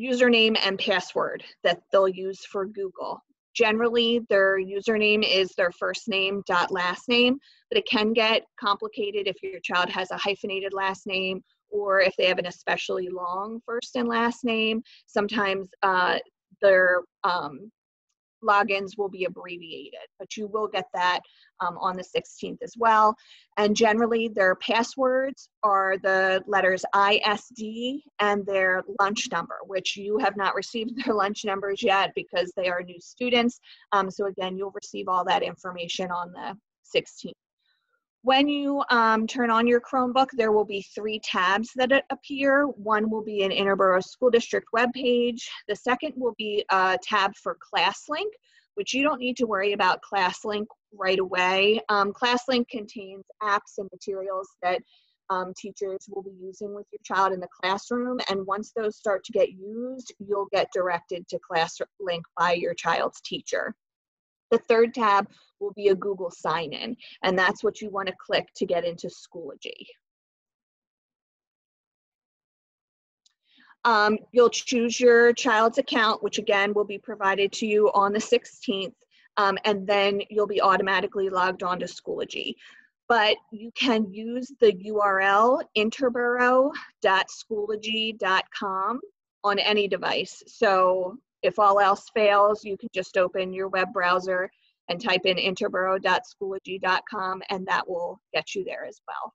Speaker 1: username and password that they'll use for Google. Generally, their username is their first name dot last name, but it can get complicated if your child has a hyphenated last name or if they have an especially long first and last name. Sometimes uh, their um, logins will be abbreviated, but you will get that um, on the 16th as well. And generally, their passwords are the letters ISD and their lunch number, which you have not received [laughs] their lunch numbers yet because they are new students. Um, so, again, you'll receive all that information on the 16th. When you um, turn on your Chromebook, there will be three tabs that appear. One will be an Interboro School District webpage. The second will be a tab for ClassLink, which you don't need to worry about ClassLink right away. Um, ClassLink contains apps and materials that um, teachers will be using with your child in the classroom. And once those start to get used, you'll get directed to ClassLink by your child's teacher. The third tab will be a Google sign in, and that's what you want to click to get into Schoology. Um, you'll choose your child's account, which again will be provided to you on the 16th, um, and then you'll be automatically logged on to Schoology. But you can use the URL interboro.schoology.com on any device. So if all else fails, you can just open your web browser and type in interboro.schoology.com and that will get you there as well.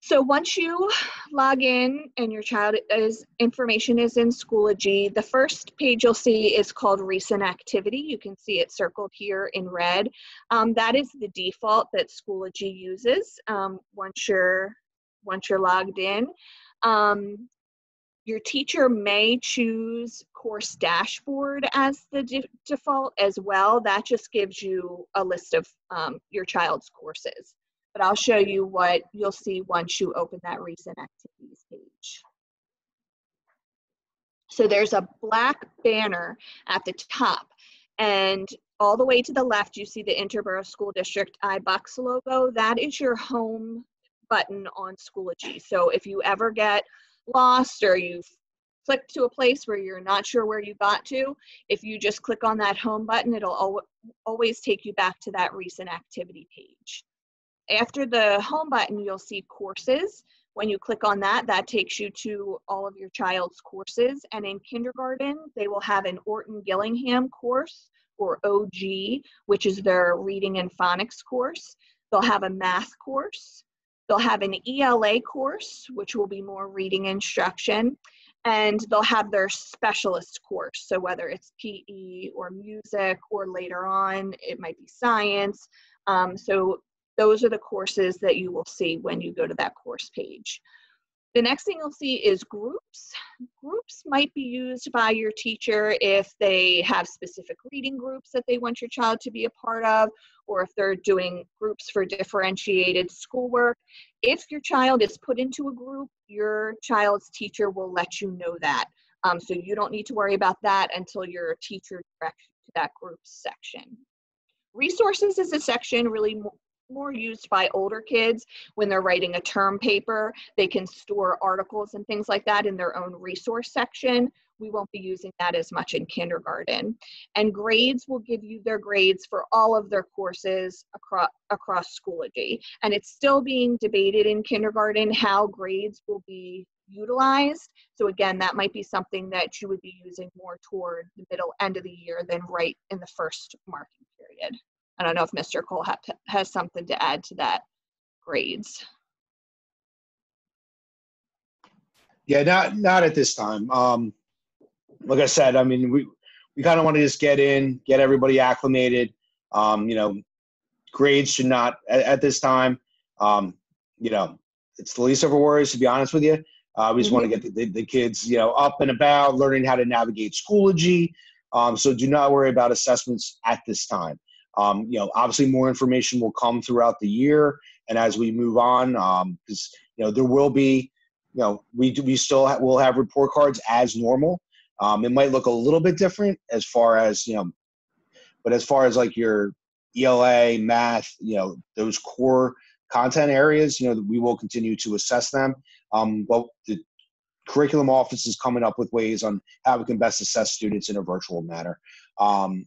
Speaker 1: So once you log in and your child is information is in Schoology, the first page you'll see is called recent activity. You can see it circled here in red. Um, that is the default that Schoology uses um, once you're once you're logged in. Um, your teacher may choose course dashboard as the de default as well. That just gives you a list of um, your child's courses. But I'll show you what you'll see once you open that recent activities page. So there's a black banner at the top and all the way to the left you see the Interboro School District iBox logo. That is your home button on Schoology. So if you ever get lost or you've clicked to a place where you're not sure where you got to, if you just click on that home button, it'll al always take you back to that recent activity page. After the home button, you'll see courses. When you click on that, that takes you to all of your child's courses. And in kindergarten, they will have an Orton Gillingham course or OG, which is their reading and phonics course. They'll have a math course. They'll have an ELA course, which will be more reading instruction, and they'll have their specialist course. So whether it's PE or music or later on, it might be science. Um, so those are the courses that you will see when you go to that course page. The next thing you'll see is groups. Groups might be used by your teacher if they have specific reading groups that they want your child to be a part of, or if they're doing groups for differentiated schoolwork. If your child is put into a group, your child's teacher will let you know that. Um, so you don't need to worry about that until your teacher directs you to that group section. Resources is a section really more used by older kids when they're writing a term paper. They can store articles and things like that in their own resource section. we won't be using that as much in kindergarten. And grades will give you their grades for all of their courses across, across Schoology. And it's still being debated in kindergarten how grades will be utilized. So again, that might be something that you would be using more toward the middle end of the year than right in the first marking period. I don't know if Mr. Kohlhepp has something to add to that grades.
Speaker 2: Yeah, not not at this time. Um, like I said, I mean, we we kind of want to just get in, get everybody acclimated. Um, you know, grades should not at, at this time. Um, you know, it's the least of our worries, to be honest with you. Uh, we just want to get the, the, the, kids, you know, up and about, learning how to navigate Schoology. Um, so do not worry about assessments at this time. Um, you know, obviously more information will come throughout the year and as we move on, because um, you know there will be, you know, we we still ha- will have report cards as normal. Um, it might look a little bit different as far as you know, but as far as like your ELA, math, you know, those core content areas, you know, we will continue to assess them. Um, well, the curriculum office is coming up with ways on how we can best assess students in a virtual manner. Um,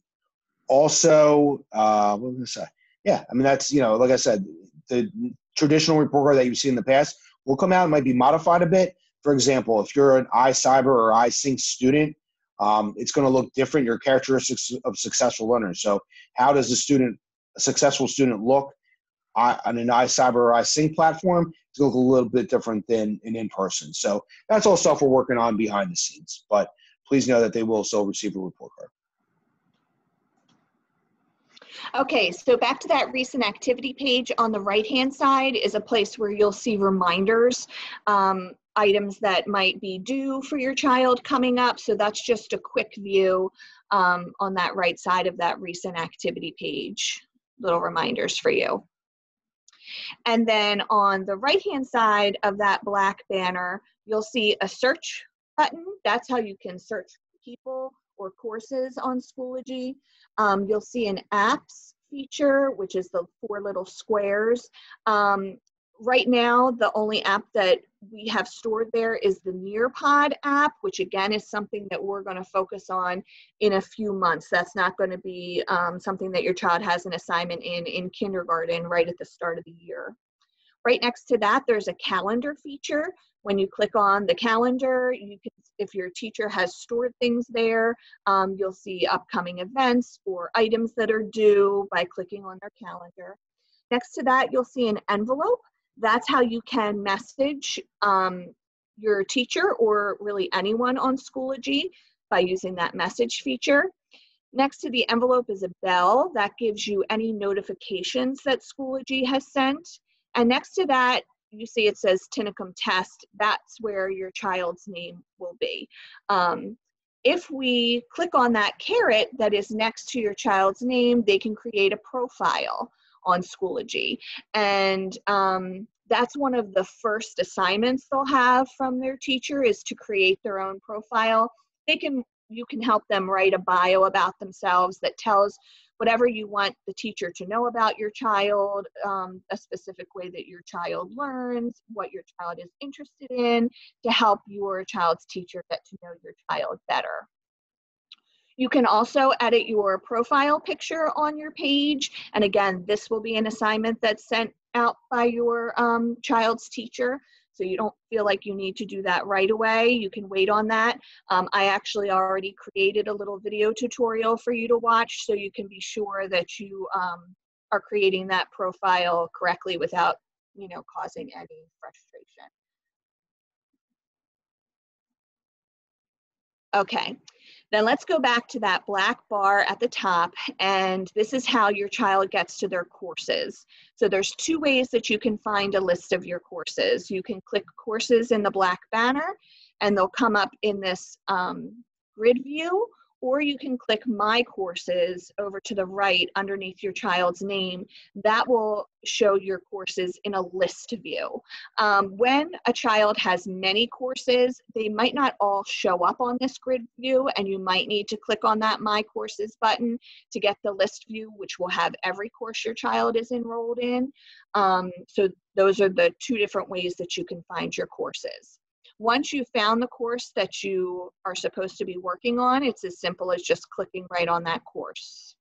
Speaker 2: also, uh, what was I say? Yeah, I mean that's you know, like I said, the traditional report card that you've seen in the past will come out and might be modified a bit. For example, if you're an iCyber or iSync student, um, it's going to look different. Your characteristics of successful learners. So, how does a student, a successful student, look on an iCyber or iSync platform? It's going to look a little bit different than an in person. So, that's all stuff we're working on behind the scenes. But please know that they will still receive a report card.
Speaker 1: Okay, so back to that recent activity page on the right-hand side is a place where you'll see reminders, um, items that might be due for your child coming up. So that's just a quick view um, on that right side of that recent activity page, little reminders for you. And then on the right-hand side of that black banner, you'll see a search button. That's how you can search people or courses on Schoology. Um, you'll see an apps feature, which is the four little squares. Um, right now, the only app that we have stored there is the Nearpod app, which again is something that we're going to focus on in a few months. That's not going to be um, something that your child has an assignment in in kindergarten right at the start of the year. Right next to that, there's a calendar feature. When you click on the calendar, you can, if your teacher has stored things there, um, you'll see upcoming events or items that are due by clicking on their calendar. Next to that, you'll see an envelope. That's how you can message um, your teacher or really anyone on Schoology by using that message feature. Next to the envelope is a bell that gives you any notifications that Schoology has sent. And next to that, you see it says Tinicum test, that's where your child's name will be. Um, if we click on that caret that is next to your child's name, they can create a profile on Schoology. And um, that's one of the first assignments they'll have from their teacher is to create their own profile. They can you can help them write a bio about themselves that tells whatever you want the teacher to know about your child, um, a specific way that your child learns, what your child is interested in, to help your child's teacher get to know your child better. You can also edit your profile picture on your page. And again, this will be an assignment that's sent out by your um, child's teacher. So you don't feel like you need to do that right away. You can wait on that. Um, I actually already created a little video tutorial for you to watch so you can be sure that you um, are creating that profile correctly without, you know, causing any frustration. Okay, then let's go back to that black bar at the top, and this is how your child gets to their courses. So there's two ways that you can find a list of your courses. You can click courses in the black banner, and they'll come up in this um, grid view, or you can click My Courses over to the right underneath your child's name. That will show your courses in a list view. Um, when a child has many courses, they might not all show up on this grid view, and you might need to click on that My Courses button to get the list view, which will have every course your child is enrolled in. Um, so those are the two different ways that you can find your courses. Once you found the course that you are supposed to be working on, it's as simple as just clicking right on that course.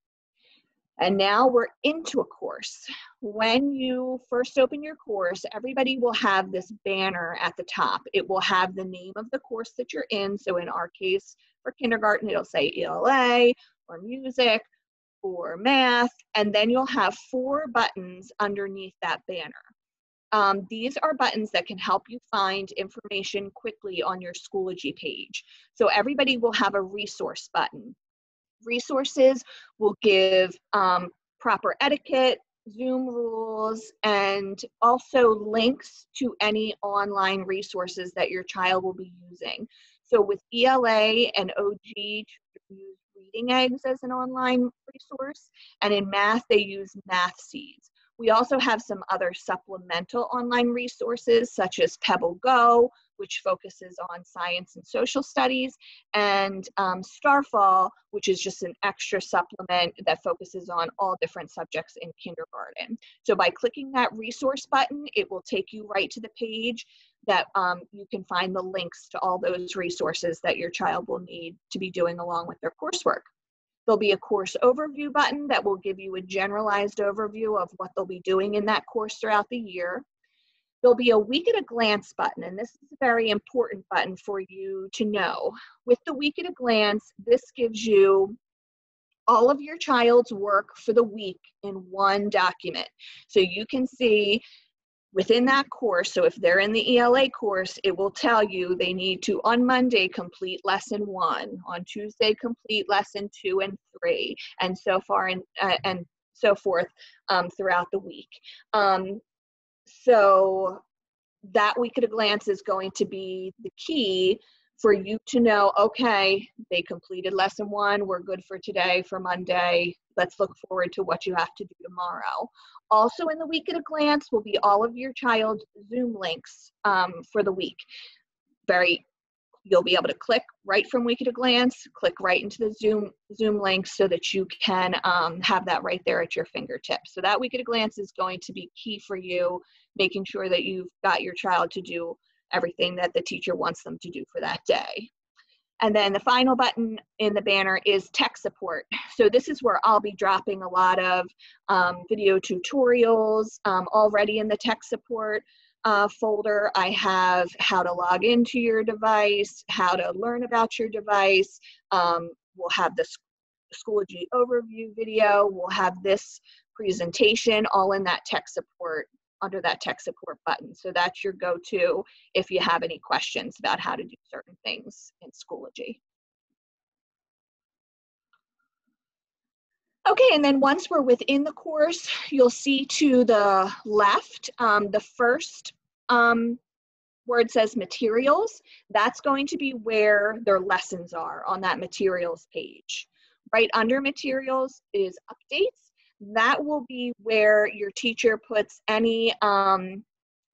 Speaker 1: And now we're into a course. When you first open your course, everybody will have this banner at the top. It will have the name of the course that you're in. So in our case, for kindergarten, it'll say ELA or music or math, and then you'll have four buttons underneath that banner. Um, these are buttons that can help you find information quickly on your Schoology page. So everybody will have a resource button resources will give um, proper etiquette, Zoom rules, and also links to any online resources that your child will be using. So with ELA and OG, use Reading Eggs as an online resource, and in math, they use Mathseeds. We also have some other supplemental online resources such as PebbleGo, which focuses on science and social studies, and um, Starfall, which is just an extra supplement that focuses on all different subjects in kindergarten. So by clicking that resource button, it will take you right to the page that um, you can find the links to all those resources that your child will need to be doing along with their coursework. There'll be a course overview button that will give you a generalized overview of what they'll be doing in that course throughout the year there'll be a week at a glance button, and this is a very important button for you to know. With the week at a glance, this gives you all of your child's work for the week in one document. So you can see within that course, so if they're in the ELA course, it will tell you they need to on Monday complete lesson one, on Tuesday complete lesson two and three, and so far and uh, and so forth um, throughout the week. Um, so that week at a glance is going to be the key for you to know okay they completed lesson one we're good for today for monday let's look forward to what you have to do tomorrow. Also in the week at a glance will be all of your child's zoom links um, for the week. Very you'll be able to click right from week at a glance click right into the zoom zoom link so that you can um, have that right there at your fingertips. So that week at a glance is going to be key for you making sure that you've got your child to do everything that the teacher wants them to do for that day and then the final button in the banner is tech support. So this is where I'll be dropping a lot of um, video tutorials um, already in the tech support uh, folder, I have how to log into your device, how to learn about your device. Um, we'll have the Schoology overview video. We'll have this presentation all in that tech support under that tech support button. So that's your go-to if you have any questions about how to do certain things in Schoology. Okay, and then once we're within the course, you'll see to the left, um, the first um, it says materials, that's going to be where their lessons are on that materials page. Right under materials is updates. That will be where your teacher puts any um,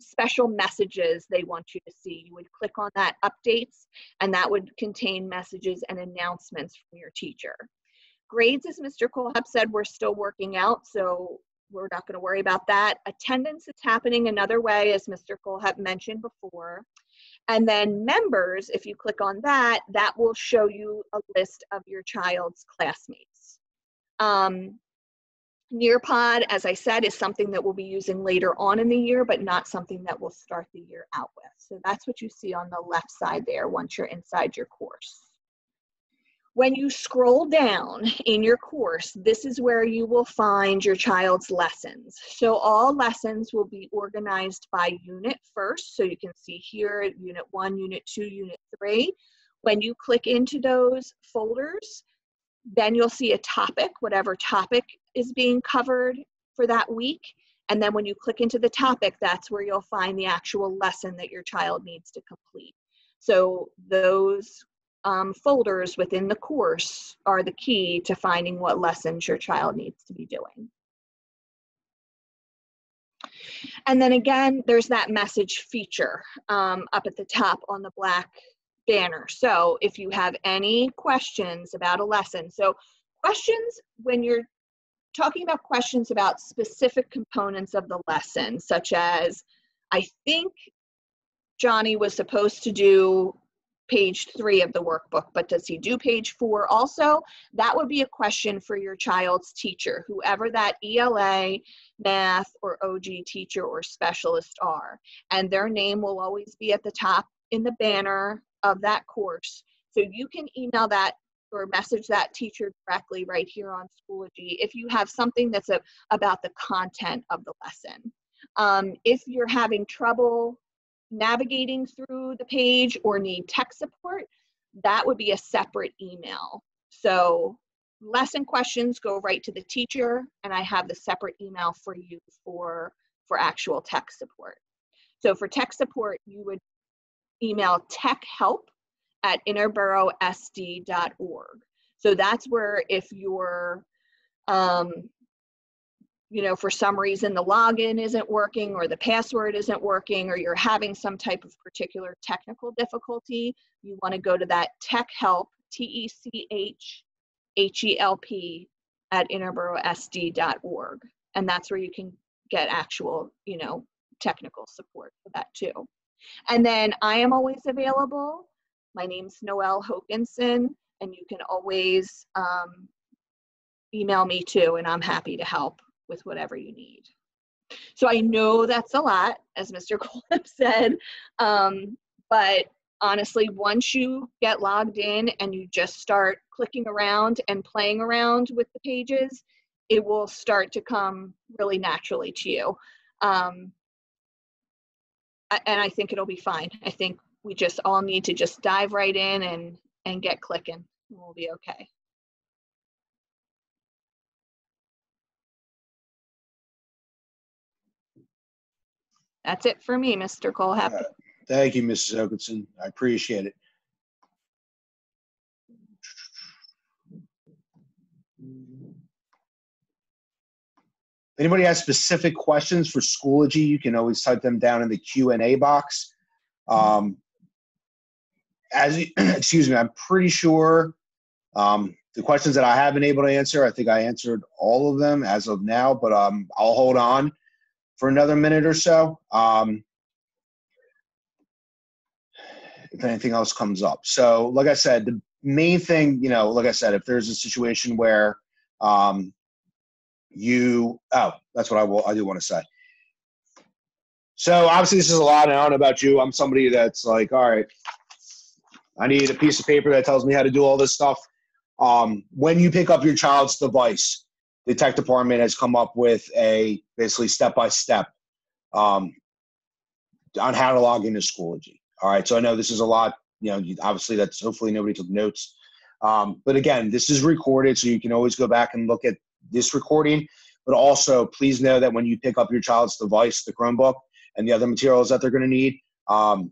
Speaker 1: special messages they want you to see. You would click on that updates, and that would contain messages and announcements from your teacher. Grades, as Mr. Kohlhepp said, we're still working out, so we're not going to worry about that. Attendance is happening another way, as Mr. Kohlhepp mentioned before. And then members, if you click on that, that will show you a list of your child's classmates. Um, Nearpod, as I said, is something that we'll be using later on in the year, but not something that we'll start the year out with. So that's what you see on the left side there once you're inside your course. When you scroll down in your course, this is where you will find your child's lessons. So all lessons will be organized by unit first. So you can see here, unit one, unit two, unit three. When you click into those folders, then you'll see a topic, whatever topic is being covered for that week. And then when you click into the topic, that's where you'll find the actual lesson that your child needs to complete. So those um, folders within the course are the key to finding what lessons your child needs to be doing. And then again, there's that message feature um, up at the top on the black banner. So if you have any questions about a lesson, so questions when you're talking about questions about specific components of the lesson, such as, I think Johnny was supposed to do page three of the workbook, but does he do page four also? That would be a question for your child's teacher, whoever that ELA, math, or OG teacher or specialist are. And their name will always be at the top in the banner of that course. So you can email that or message that teacher directly right here on Schoology if you have something that's a, about the content of the lesson. Um, if you're having trouble navigating through the page or need tech support, that would be a separate email. So lesson questions go right to the teacher and I have the separate email for you for, for actual tech support. So for tech support, you would email techhelp at interborosd.org. So that's where if you're um, you know, for some reason the login isn't working or the password isn't working or you're having some type of particular technical difficulty, you want to go to that tech help, T E C H H E L P, at interborosd.org. And that's where you can get actual, you know, technical support for that too. And then I am always available. My name's Noelle Hokinson, and you can always um, email me too, and I'm happy to help with whatever you need. So I know that's a lot, as Mr. Kohlhepp [laughs] said, um, but honestly, once you get logged in and you just start clicking around and playing around with the pages, it will start to come really naturally to you. Um, and I think it'll be fine. I think we just all need to just dive right in and and get clicking. And we'll be okay. That's it for me, Mr. Kohlhepp.
Speaker 2: Uh, Thank you, Mrs. Hokinson. I appreciate it. Anybody has specific questions for Schoology, you can always type them down in the Q and A box. Um, as [clears throat] excuse me, I'm pretty sure um, the questions that I have been able to answer, I think I answered all of them as of now, but um, I'll hold on for another minute or so. Um, if anything else comes up. So, like I said, the main thing, you know, like I said, if there's a situation where um, you, oh, that's what I will, I do want to say. So, obviously, this is a lot. I don't know about you. I'm somebody that's like, all right, I need a piece of paper that tells me how to do all this stuff. Um, when you pick up your child's device, the tech department has come up with a basically step by step on how to log into Schoology. All right, so I know this is a lot. You know, obviously that's hopefully nobody took notes. Um, but again, this is recorded, so you can always go back and look at this recording. But also, please know that when you pick up your child's device, the Chromebook, and the other materials that they're going to need, um,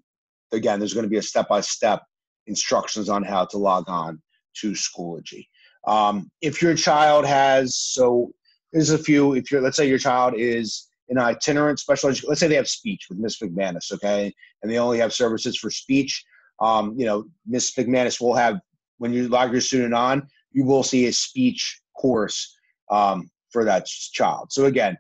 Speaker 2: again, there's going to be a step by step instructions on how to log on to Schoology. Um, if your child has, so there's a few, if you're, let's say your child is an itinerant special education, let's say they have speech with Miss McManus, okay, and they only have services for speech. Um, you know, Miss McManus will have, when you log your student on, you will see a speech course um, for that child. So again,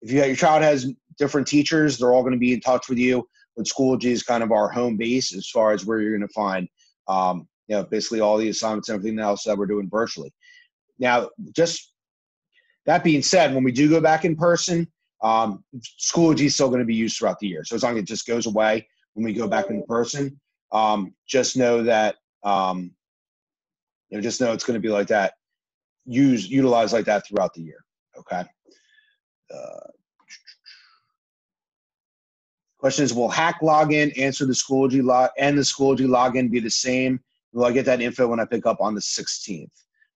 Speaker 2: if you, your child has different teachers, they're all going to be in touch with you. But Schoology is kind of our home base as far as where you're going to find um, you know, basically all the assignments and everything else that we're doing virtually. Now, just that being said, when we do go back in person, um, Schoology is still going to be used throughout the year. So as long as it just goes away when we go back in person, um, just know that, um, you know, just know it's going to be like that, use, utilize like that throughout the year. Okay. Uh, question is, will hack login answer the Schoology log and the Schoology login be the same Will I get that info when I pick up on the 16th?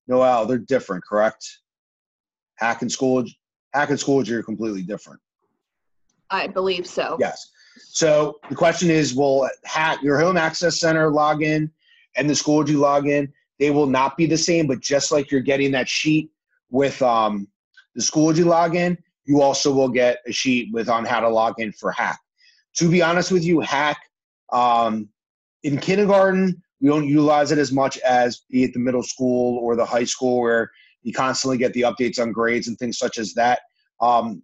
Speaker 2: Noelle, they're different, correct? Hack and school, hack and school are completely different.
Speaker 1: I believe so.
Speaker 2: Yes. So the question is, will hack your home access center login and the Schoology login? They will not be the same, but just like you're getting that sheet with um, the Schoology login, you also will get a sheet with on how to log in for Hack. To be honest with you, Hack um, in kindergarten we don't utilize it as much as be it the middle school or the high school where you constantly get the updates on grades and things such as that. Um,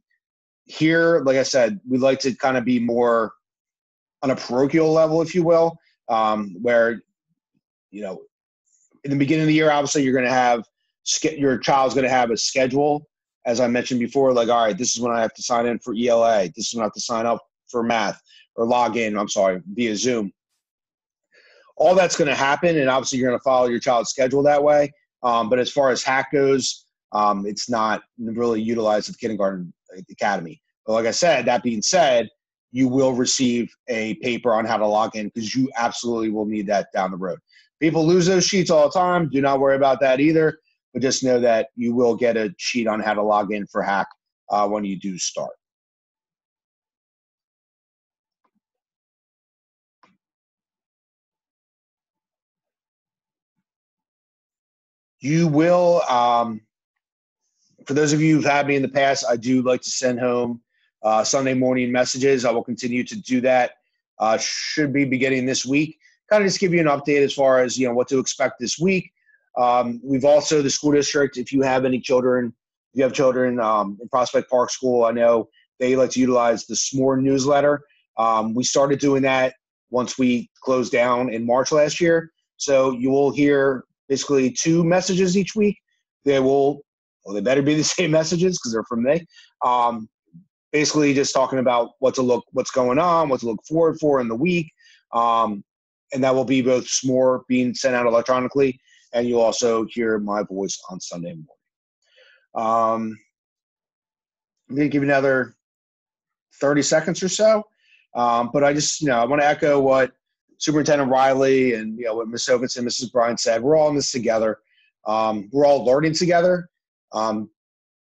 Speaker 2: here, like I said, we like to kind of be more on a parochial level, if you will, um, where you know in the beginning of the year, obviously you're going to have your child's going to have a schedule, as I mentioned before. Like, all right, this is when I have to sign in for ELA. This is when I have to sign up for math or log in. I'm sorry, via Zoom. All that's going to happen, and obviously you're going to follow your child's schedule that way. Um, but as far as HAC goes, um, it's not really utilized at the kindergarten academy. But like I said, that being said, you will receive a paper on how to log in because you absolutely will need that down the road. People lose those sheets all the time. Do not worry about that either. But just know that you will get a sheet on how to log in for HAC uh, when you do start. You will, um, for those of you who've had me in the past, I do like to send home uh, Sunday morning messages. I will continue to do that. Uh, should be beginning this week kind of just give you an update as far as you know what to expect this week. Um, we've also the school district. If you have any children, if you have children um, in Prospect Park School, I know they like to utilize the SMORE newsletter. Um, we started doing that once we closed down in March last year. So you will hear basically two messages each week. They will, well, they better be the [laughs] same messages because they're from me. Um, basically, just talking about what to look, what's going on, what to look forward for in the week. Um, and that will be both SMORE being sent out electronically, and you'll also hear my voice on Sunday morning. Um, I'm to give you another 30 seconds or so, um, but I just, you know, I want to echo what Superintendent Riley and, you know, what Ms. Ovitz and Mrs. Bryant said. We're all in this together. Um, we're all learning together. Um,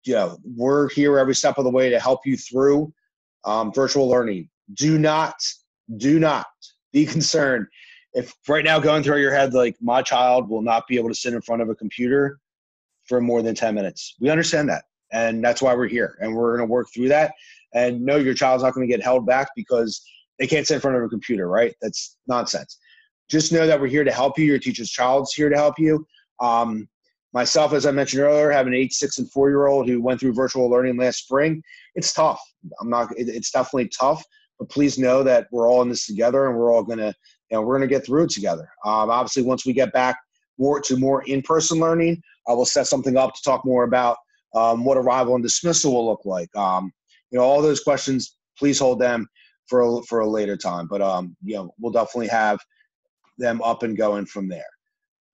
Speaker 2: you know, we're here every step of the way to help you through um, virtual learning. Do not, do not be concerned if right now going through your head like my child will not be able to sit in front of a computer for more than 10 minutes we understand that and that's why we're here and we're going to work through that and no your child's not going to get held back because they can't sit in front of a computer right? That's nonsense. Just know that we're here to help you. Your teacher's child's here to help you. Um, myself as i mentioned earlier have an eight six and four year old who went through virtual learning last spring. It's tough. I'm not it, it's definitely tough but please know that we're all in this together and we're all to you know, we're to get through it together. Um, obviously, once we get back more to more in-person learning, I will set something up to talk more about um, what arrival and dismissal will look like. Um, you know, all those questions, please hold them for a, for a later time. But um, you know, we'll definitely have them up and going from there.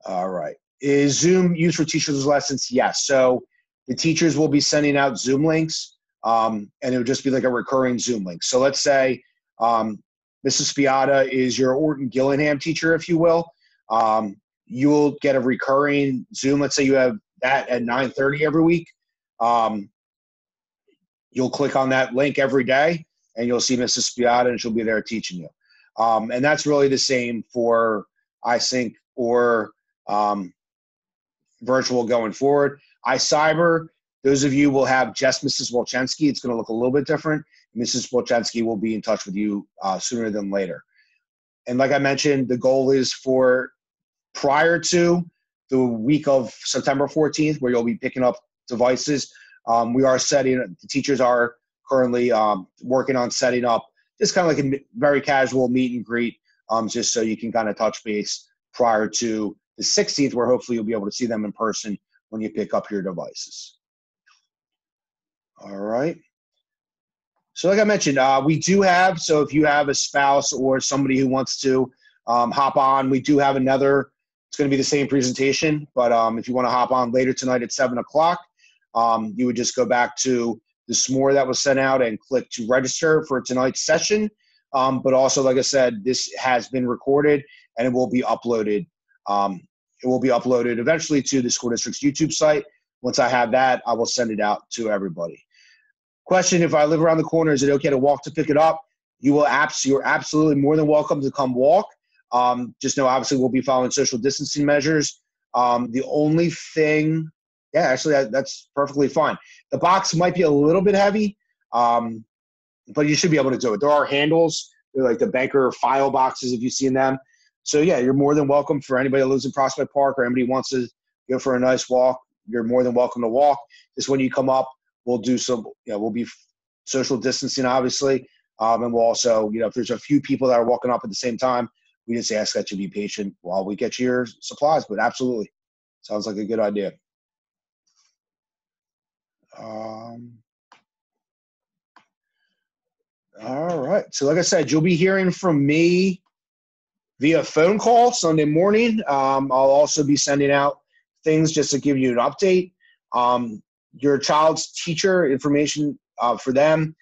Speaker 2: All right. Is Zoom used for teachers' lessons? Yes. So the teachers will be sending out Zoom links, um, and it would just be like a recurring Zoom link. So let's say um, Mrs. Spiata is your Orton Gillingham teacher, if you will. Um, you will get a recurring Zoom. Let's say you have that at 9:30 every week. Um, you'll click on that link every day, and you'll see Mrs. Spiata, and she'll be there teaching you. Um, and that's really the same for iSync or um, virtual going forward. iCyber, those of you will have just Mrs. Wolchensky. It's going to look a little bit different. Mrs. Wolchensky will be in touch with you uh, sooner than later. And like I mentioned, the goal is for prior to the week of September 14th, where you'll be picking up devices. Um, we are setting, the teachers are currently um, working on setting up just kind of like a very casual meet and greet, um, just so you can kind of touch base prior to the 16th, where hopefully you'll be able to see them in person when you pick up your devices. All right. So, like I mentioned, uh, we do have. So, if you have a spouse or somebody who wants to um, hop on, we do have another. It's going to be the same presentation, but um, if you want to hop on later tonight at seven o'clock, um, you would just go back to the SMORE that was sent out and click to register for tonight's session. Um, but also, like I said, this has been recorded and it will be uploaded. Um, it will be uploaded eventually to the school district's YouTube site. Once I have that, I will send it out to everybody. Question: If I live around the corner, is it okay to walk to pick it up? You will abs- You're absolutely more than welcome to come walk. Um, just know, obviously, we'll be following social distancing measures. Um, the only thing, yeah, actually, that, that's perfectly fine. The box might be a little bit heavy, um, but you should be able to do it. There are handles, they're like the banker file boxes if you've seen them. So yeah, you're more than welcome for anybody that lives in Prospect Park or anybody wants to go for a nice walk. You're more than welcome to walk. Just when you come up, We'll do some, you know, we'll be social distancing, obviously. Um, and we'll also, you know, if there's a few people that are walking up at the same time, we just ask that you be patient while we get your supplies. But absolutely, sounds like a good idea. Um, all right. So, like I said, you'll be hearing from me via phone call Sunday morning. Um, I'll also be sending out things just to give you an update. Um, your child's teacher information uh, for them,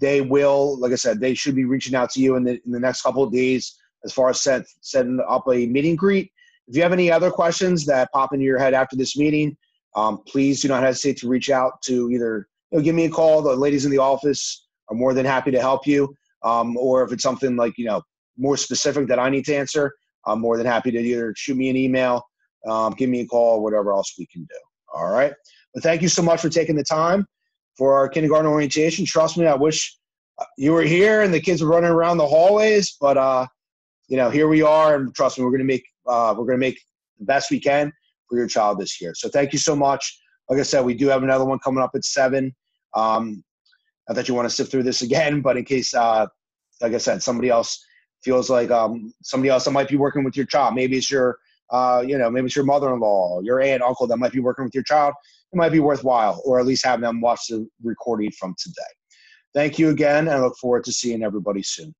Speaker 2: they will, like I said, they should be reaching out to you in the in the next couple of days as far as set, setting up a meeting greet. If you have any other questions that pop into your head after this meeting, um, please do not hesitate to reach out to either you know, give me a call. The ladies in the office are more than happy to help you. Um, or if it's something like you know more specific that I need to answer, I'm more than happy to either shoot me an email, um, give me a call, whatever else we can do. All right. But thank you so much for taking the time for our kindergarten orientation. Trust me, I wish you were here and the kids were running around the hallways, but uh, you know, here we are, and trust me, we're gonna make uh, we're gonna make the best we can for your child this year. So thank you so much. Like I said, we do have another one coming up at seven. Um, not that you want to sift through this [laughs] again, but in case, uh, like I said, somebody else feels like um, somebody else that might be working with your child. Maybe it's your, uh, you know, maybe it's your mother-in-law, your aunt, uncle that might be working with your child. It might be worthwhile, or at least have them watch the recording from today. Thank you again, and I look forward to seeing everybody soon.